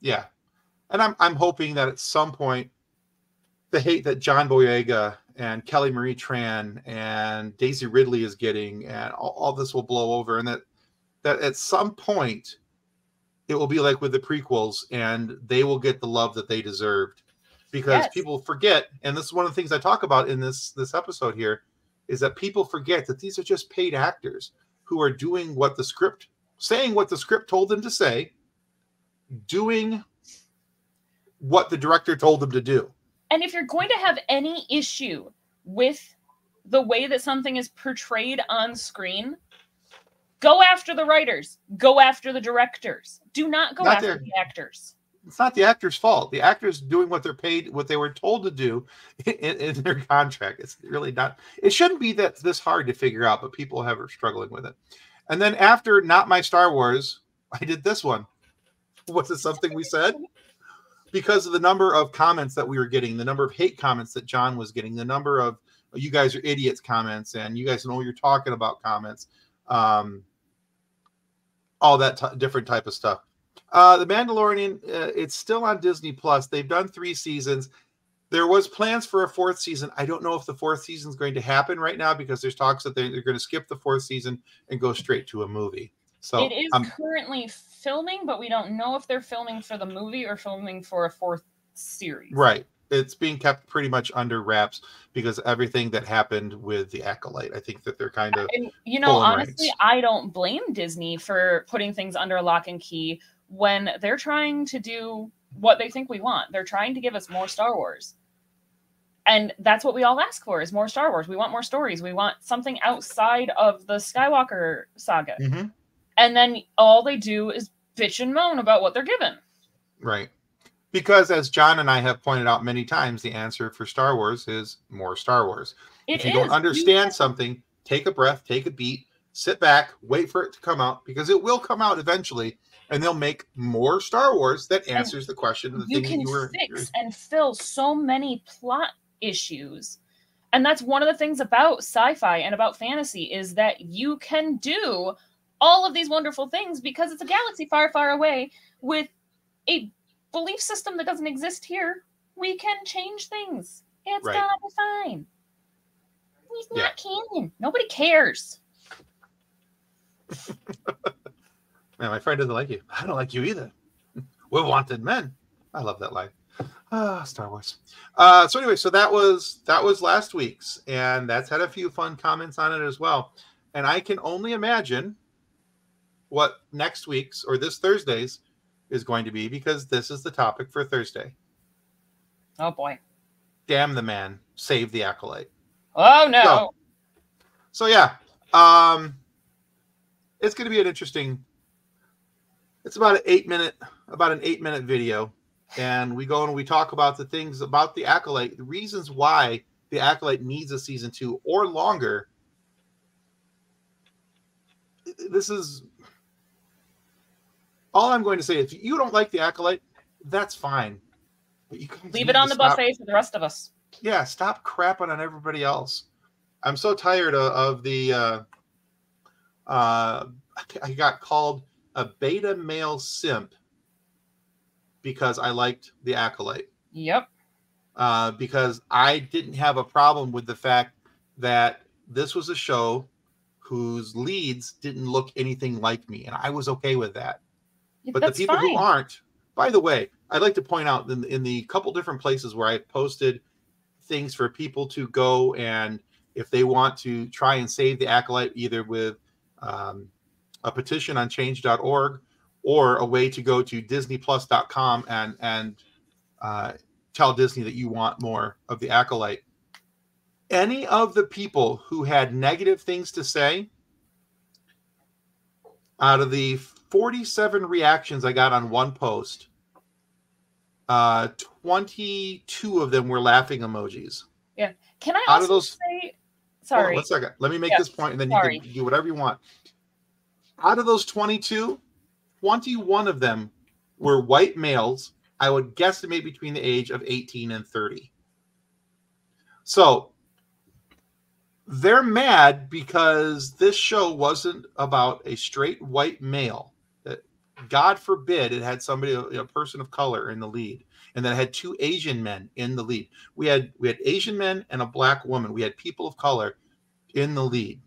Yeah. And I'm I'm hoping that at some point the hate that John Boyega and Kelly Marie Tran and Daisy Ridley is getting and all, all this will blow over and that that at some point it will be like with the prequels and they will get the love that they deserved because Yes. people forget and this is one of the things I talk about in this this episode here is that people forget that these are just paid actors who are doing what the script saying what the script told them to say doing what the director told them to do. And if you're going to have any issue with the way that something is portrayed on screen, go after the writers, go after the directors. Do not go Not after their- the actors. It's not the actor's fault. The actor's doing what they're paid, what they were told to do <laughs> in, in their contract. It's really not. It shouldn't be that this hard to figure out, but people have are struggling with it. And then after not my Star Wars, I did this one. Was it something we said? Because of the number of comments that we were getting, the number of hate comments that John was getting, the number of you guys are idiots comments, and you guys know what you're talking about comments. Um, all that t- different type of stuff. Uh, the Mandalorian, uh, it's still on Disney Plus. They've done three seasons. There was plans for a fourth season. I don't know if the fourth season is going to happen right now because there's talks that they're, they're going to skip the fourth season and go straight to a movie. So it is um, currently filming, but we don't know if they're filming for the movie or filming for a fourth series. right, it's being kept pretty much under wraps because everything that happened with the acolyte. I think that they're kind of And you know, honestly, ranks. I don't blame Disney for putting things under lock and key when they're trying to do what they think we want. They're trying to give us more Star Wars. And that's what we all ask for is more Star Wars. We want more stories. We want something outside of the Skywalker saga. Mhm. And then all they do is bitch and moan about what they're given. right because, as John and I have pointed out many times, the answer for Star Wars is more Star Wars. It if you is. don't understand something, take a breath, take a beat, sit back, wait for it to come out because it will come out eventually, and they'll make more Star Wars that answers the question the you can you were. fix and fill so many plot issues and that's one of the things about sci-fi and about fantasy is that you can do all of these wonderful things because it's a galaxy far far away with a belief system that doesn't exist here we can change things it's Right. gonna be fine Yeah. not canon nobody cares <laughs> Man, my friend doesn't like you. I don't like you either. We're wanted men. I love that line. Ah, Star Wars. Uh, so anyway, so that was that was last week's, and that's had a few fun comments on it as well. And I can only imagine what next week's or this Thursday's is going to be because this is the topic for Thursday. oh boy Damn the man, save the acolyte. oh no So- So yeah, um, it's going to be an interesting. It's about an eight minute, about an eight minute video, and we go and we talk about the things about the acolyte, the reasons why the acolyte needs a season two or longer. This is all I'm going to say. If you don't like the acolyte, that's fine. But you guys leave it on the stop- buffet for the rest of us yeah stop crapping on everybody else i'm so tired of, of the uh uh i got called a beta male simp because i liked the acolyte yep. Uh because i didn't have a problem with the fact that this was a show whose leads didn't look anything like me and i was okay with that. But the people fine. who aren't by the way i'd like to point out in, in the couple different places where i posted things for people to go and if they want to try and save the acolyte either with um, a petition on change.org or a way to go to disneyplus.com and and uh, tell disney that you want more of the acolyte any of the people who had negative things to say out of the 47 reactions I got on one post, uh, 22 of them were laughing emojis. Yeah. Can I Out of those- say? Sorry. one second. Let me make Yeah, this point and then sorry. you can do whatever you want. Out of those 22, 21 of them were white males. I would guesstimate between the age of 18 and 30. So they're mad because this show wasn't about a straight white male. That God forbid it had somebody, a, person of color in the lead, and then it had two Asian men in the lead. We had we had Asian men and a black woman. We had people of color in the lead.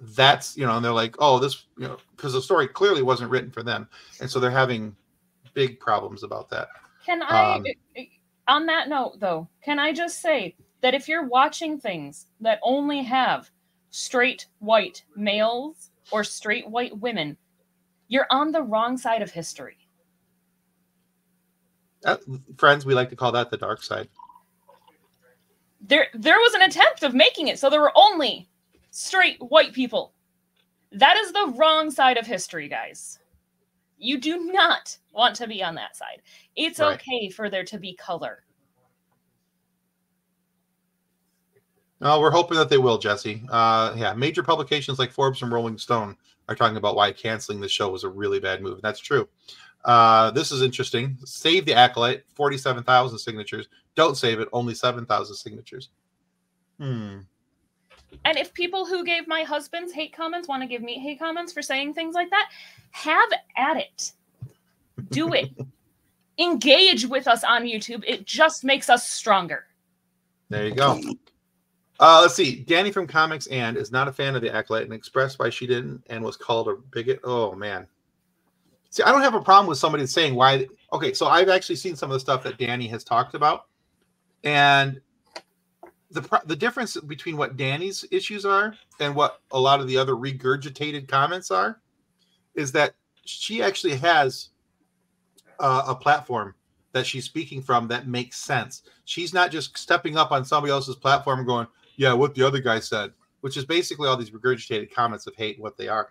That's you know, and they're like, oh, this you know, because the story clearly wasn't written for them, and so they're having big problems about that. Can I, Um, on that note, though, can I just say that if you're watching things that only have straight white males or straight white women, you're on the wrong side of history. Uh, friends, we like to call that the dark side. There, there was an attempt of making it so there were only straight white people. That is the wrong side of history, guys. You do not want to be on that side. It's Right. okay for there to be color. No, we're hoping that they will, Jesse. Uh, yeah, major publications like Forbes and Rolling Stone are talking about why canceling the show was a really bad move. That's true. Uh, this is interesting. Save the acolyte, forty-seven thousand signatures. Don't save it, only seven thousand signatures. Hmm. And if people who gave my husband's hate comments want to give me hate comments for saying things like that, have at it. Do it. <laughs> Engage with us on YouTube. It just makes us stronger. There you go. Uh, let's see. Danny from Comics and is not a fan of the acolyte and expressed why she didn't and was called a bigot. Oh man. See, I don't have a problem with somebody saying why. Okay, so I've actually seen some of the stuff that Danny has talked about, and the the difference between what Danny's issues are and what a lot of the other regurgitated comments are, is that she actually has uh, a platform that she's speaking from that makes sense. She's not just stepping up on somebody else's platform and going, "Yeah, what the other guy said," which is basically all these regurgitated comments of hate, what they are.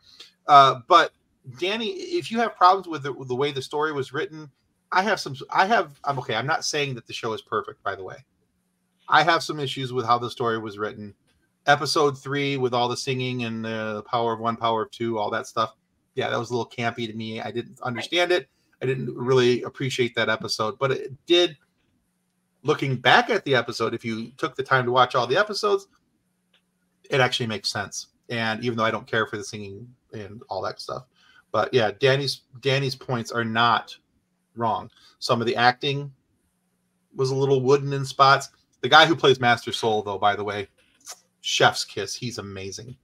Uh, but Danny, if you have problems with the, with the way the story was written, I have some. I have. I'm okay. I'm not saying that the show is perfect, by the way. I have some issues with how the story was written. Episode three, with all the singing and the power of one, power of two, all that stuff. Yeah, that was a little campy to me. I didn't understand it. I didn't really appreciate that episode, but it did. Looking back at the episode, if you took the time to watch all the episodes, it actually makes sense. And even though I don't care for the singing and all that stuff, but yeah, Danny's Danny's points are not wrong. Some of the acting was a little wooden in spots. The guy who plays Master Sol, though, by the way, chef's kiss. He's amazing.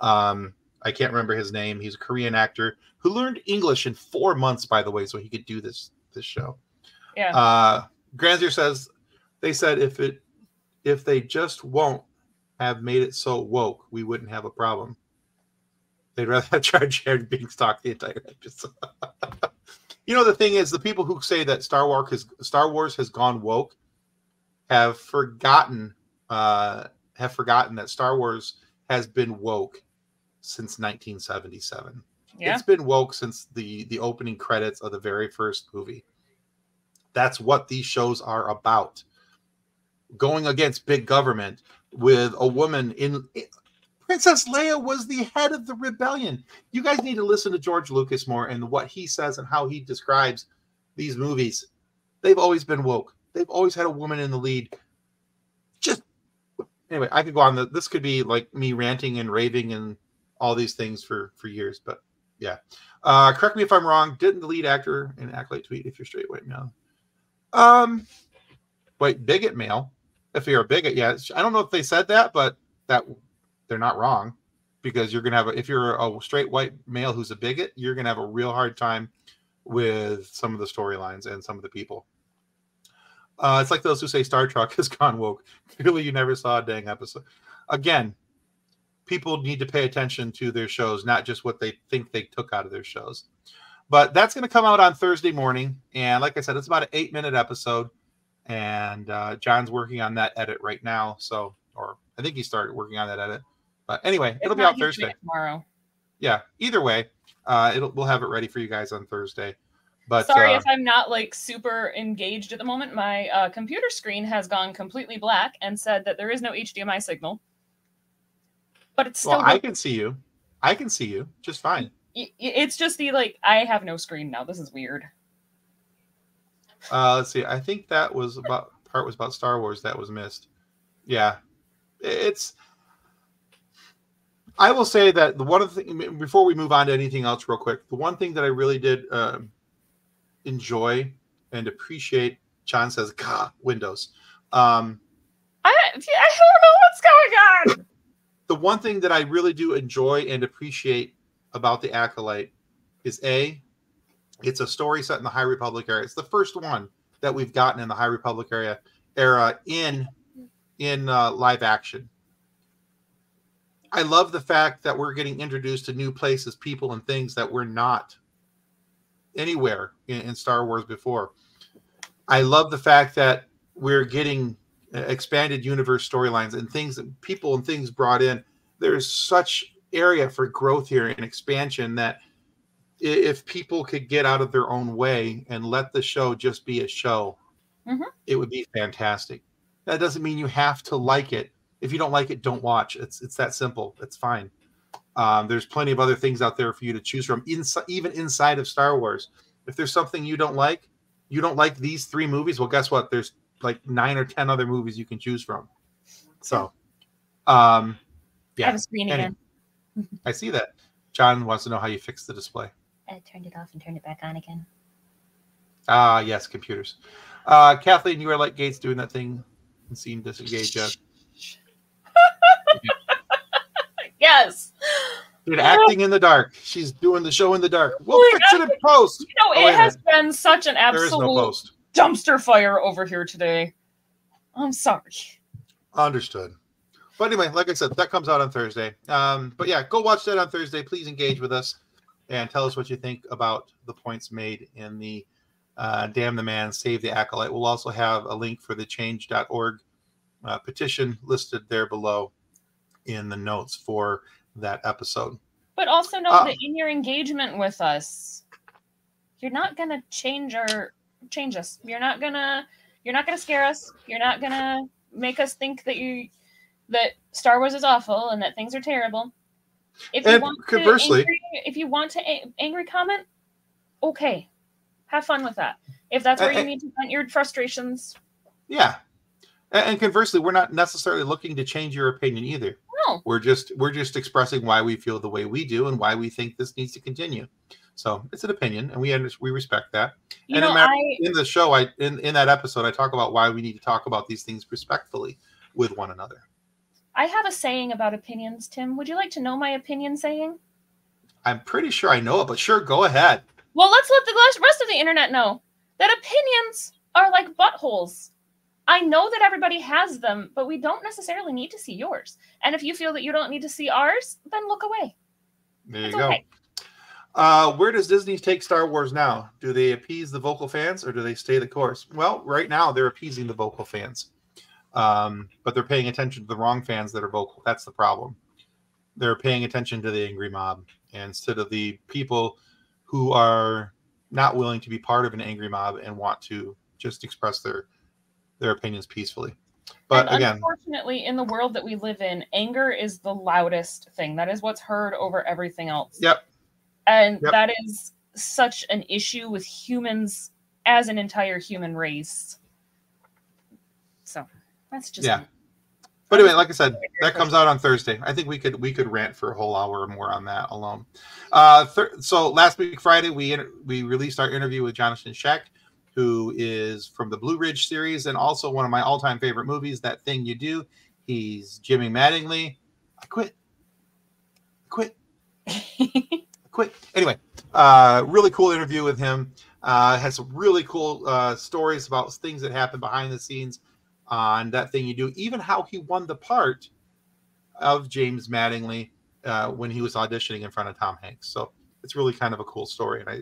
Um, I can't remember his name. He's a Korean actor who learned English in four months, by the way, so he could do this this show. Yeah. Uh, Granzier says they said if it if they just won't have made it so woke, we wouldn't have a problem. They'd rather have <laughs> Jar Jar being stalked the entire episode. <laughs> you know, the thing is, the people who say that Star Wars has Star Wars has gone woke have forgotten uh, have forgotten that Star Wars has been woke since 1977. yeah. It's been woke since the the opening credits of the very first movie. That's what these shows are about. Going against big government with a woman in Princess Leia was the head of the rebellion. You guys need to listen to George Lucas more and what he says and how he describes these movies. They've always been woke. They've always had a woman in the lead. Just anyway, I could go on. The, this could be like me ranting and raving and all these things for for years. But yeah, uh, correct me if I'm wrong. Didn't the lead actor in Acolyte tweet if you're straight white male? Um, wait, bigot male. If you're a bigot, yeah. I don't know if they said that, but that they're not wrong because you're gonna have a, if you're a straight white male who's a bigot, you're gonna have a real hard time with some of the storylines and some of the people. Uh, it's like those who say Star Trek <laughs> has gone woke. Clearly, you never saw a dang episode. Again, people need to pay attention to their shows, not just what they think they took out of their shows. But that's going to come out on Thursday morning, and like I said, it's about an eight-minute episode, and uh, John's working on that edit right now. So, or I think he started working on that edit. But anyway, If it'll be out Thursday. tomorrow. Yeah, either way, uh, it'll we'll have it ready for you guys on Thursday. But Sorry uh, if I'm not like super engaged at the moment. My uh, computer screen has gone completely black and said that there is no HDMI signal. But it's still well, I can see you. I can see you just fine. it's just the like I have no screen now. This is weird. Uh, let's see. I think that was about part was about Star Wars that was missed. Yeah, it's. I will say that the one of the thing before we move on to anything else, real quick, the one thing that I really did um enjoy and appreciate, John says, "God, Windows." Um, I I don't know what's going on. <coughs> the one thing that I really do enjoy and appreciate about the Acolyte is a, it's a story set in the High Republic era. It's the first one that we've gotten in the High Republic area era in in uh, live action. I love the fact that we're getting introduced to new places, people, and things that we're not anywhere in, in Star Wars before. I love the fact that we're getting uh, expanded universe storylines and things that people and things brought in. There's such area for growth here and expansion that if people could get out of their own way and let the show just be a show, Mhm. it would be fantastic. That doesn't mean you have to like it. If you don't like it, don't watch. It's it's that simple. It's fine. Um, there's plenty of other things out there for you to choose from, inside even inside of Star Wars. If there's something you don't like, you don't like these three movies. Well, guess what? There's like nine or ten other movies you can choose from. So, um, I have a screen Any- again. <laughs> I see that. John wants to know how you fix the display. I turned it off and turned it back on again. Ah, yes, computers. Uh, Kathleen, you are like Gates doing that thing and seem disengaged. Yes. dude, acting in the dark. She's doing the show in the dark. We'll Oh, fix it in post. You know, Oh, it has been such an no absolute post. dumpster fire over here today. I'm sorry. Understood. But anyway, like I said, that comes out on Thursday. Um, but yeah, go watch that on Thursday. Please engage with us and tell us what you think about the points made in the uh, Damn the Man, Save the Acolyte. We'll also have a link for the change.org uh, petition listed there below in the notes for that episode. But also know Uh, that in your engagement with us, you're not gonna change our change us. You're not gonna you're not gonna scare us. You're not gonna make us think that you that Star Wars is awful and that things are terrible. If you want conversely- to angry, if you want to a- angry comment, okay, have fun with that. If that's where you need to vent your frustrations, Yeah. And, and conversely, we're not necessarily looking to change your opinion either. No. We're just we're just expressing why we feel the way we do and why we think this needs to continue. So it's an opinion, and we we respect that. You And no know, matter- I In the show, I in, in that episode, I talk about why we need to talk about these things respectfully with one another. I have a saying about opinions, Tim. Would you like to know my opinion saying? I'm pretty sure I know it, but sure, go ahead. Well, let's let the rest of the internet know that opinions are like buttholes. I know that everybody has them, but we don't necessarily need to see yours. And if you feel that you don't need to see ours, then look away. There you go. okay. Uh, where does Disney take Star Wars now? Do they appease the vocal fans or do they stay the course? Well, right now they're appeasing the vocal fans, um, but they're paying attention to the wrong fans that are vocal. That's the problem. They're paying attention to the angry mob instead of the people who are not willing to be part of an angry mob and want to just express their their opinions peacefully. But and again, unfortunately, in the world that we live in, anger is the loudest thing. That is what's heard over everything else. Yep. And Yep. that is such an issue with humans as an entire human race. So that's just Yeah. But anyway, like I said, that comes out on Thursday. I think we could we could rant for a whole hour or more on that alone. Uh, thir- so last week Friday we we released our interview with Johnathon Schaech, who is from the Blue Ridge series and also one of my all time favorite movies, That Thing You Do. He's Jimmy Mattingly. I quit. I quit. <laughs> I quit. Anyway, uh, really cool interview with him. Uh, has some really cool uh, stories about things that happen behind the scenes on that thing you do, even how he won the part of James Mattingly uh, when he was auditioning in front of Tom Hanks. So it's really kind of a cool story. And I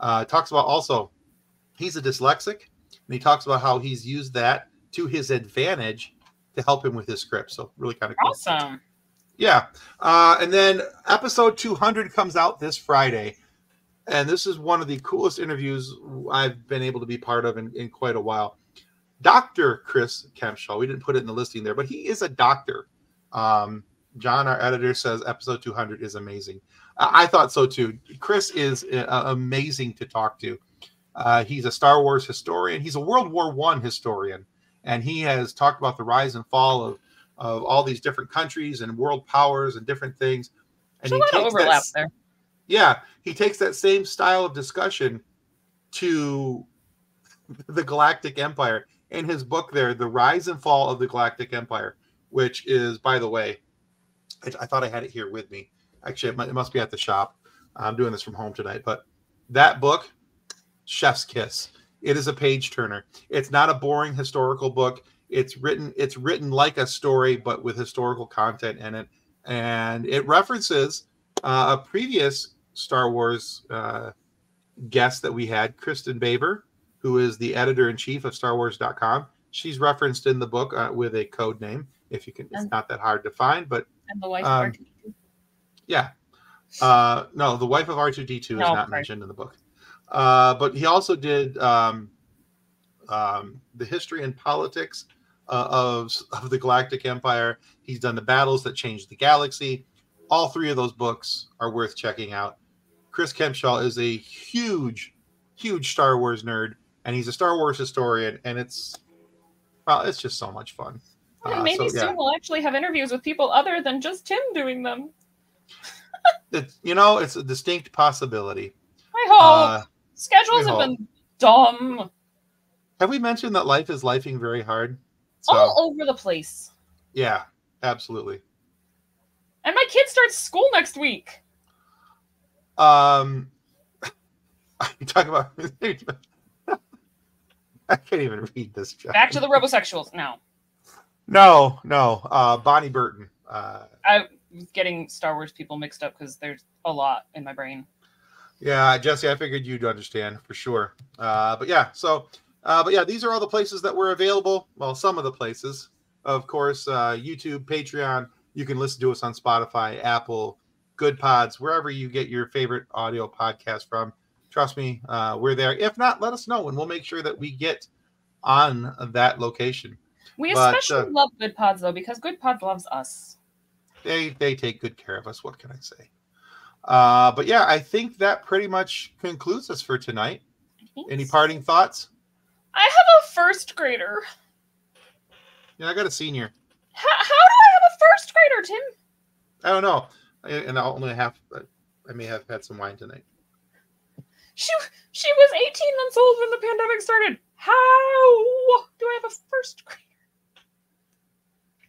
uh, talks about also he's a dyslexic, and he talks about how he's used that to his advantage to help him with his script. So really kind of cool. awesome. Yeah. Uh, and then episode 200 comes out this Friday. And this is one of the coolest interviews I've been able to be part of in, in quite a while. Dr. Chris Kempshall, we didn't put it in the listing there, but he is a doctor. Um, John, our editor, says episode 200 is amazing. I, I thought so too. Chris is uh, amazing to talk to. Uh, he's a Star Wars historian, he's a World War One historian, and he has talked about the rise and fall of of all these different countries and world powers and different things. And There's a lot takes that overlap s- there. yeah, he takes that same style of discussion to <laughs> the Galactic Empire in his book there, The Rise and Fall of the Galactic Empire, which is, by the way, I, I thought I had it here with me. Actually, it must be at the shop. I'm doing this from home tonight, but that book, Chef's Kiss. It is a page turner. It's not a boring historical book. It's written. It's written like a story, but with historical content in it, and it references uh, a previous Star Wars uh, guest that we had, Kristin Baver, who is the editor in chief of StarWars.com. She's referenced in the book uh, with a code name. If you can, it's not that hard to find, but And the wife Um, of R2D2. yeah. Uh, no, the wife of R2D2 is not right. mentioned in the book. Uh, but he also did um, um, the history and politics uh, of, of the Galactic Empire. He's done the battles that changed the galaxy. All three of those books are worth checking out. Chris Kempshall is a huge, huge Star Wars nerd, and he's a Star Wars historian, and it's well, it's just so much fun. And Uh, maybe so, yeah. soon we'll actually have interviews with people other than just Tim doing them. It's, you know, it's a distinct possibility. I hope. Uh, Schedules have been dumb. have we mentioned that life is lifing very hard? So, All over the place. yeah, absolutely. And my kid starts school next week. Um, <laughs> you talk about. <laughs> I can't even read this. Back to the robosexuals No. No, no. Uh, Bonnie Burton. Uh, I'm getting Star Wars people mixed up because there's a lot in my brain. Yeah, Jesse, I figured you'd understand for sure. Uh, but yeah, so, uh, but yeah, these are all the places that were available. Well, some of the places, of course, uh, YouTube, Patreon. You can listen to us on Spotify, Apple, Good Pods, wherever you get your favorite audio podcast from. Trust me, uh, we're there. If not, let us know, and we'll make sure that we get on that location. We But, especially uh, love Good Pods though because Good Pods loves us. they they take good care of us. What can I say? Uh, but yeah, I think that pretty much concludes us for tonight. Any parting thoughts? I have a first grader. Yeah, I got a senior. How, how do I have a first grader, Tim? I don't know, I- and I'll only have. I may have had some wine tonight. She she was 18 months old when the pandemic started. How do I have a first grader?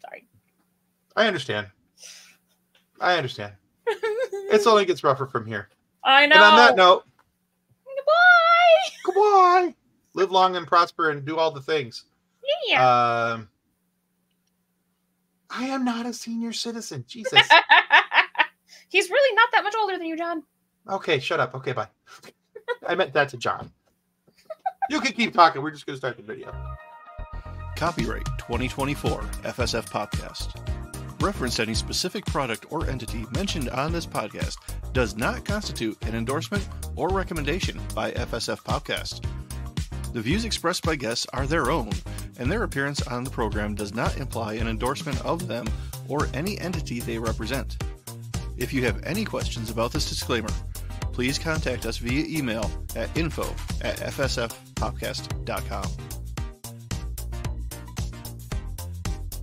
Sorry. I understand. I understand. It's only gets rougher from here. I know. And on that note, Goodbye. goodbye. Live long and prosper, and do all the things. Yeah. Um, I am not a senior citizen. Jesus. <laughs> He's really not that much older than you, John. Okay, shut up. Okay, bye. I meant that to John. You can keep talking. We're just going to start the video. Copyright 2024 FSF PopCast. Reference any specific product or entity mentioned on this podcast does not constitute an endorsement or recommendation by FSF PopCast. The views expressed by guests are their own, and their appearance on the program does not imply an endorsement of them or any entity they represent. If you have any questions about this disclaimer, please contact us via email at info at fsfpopcast.com.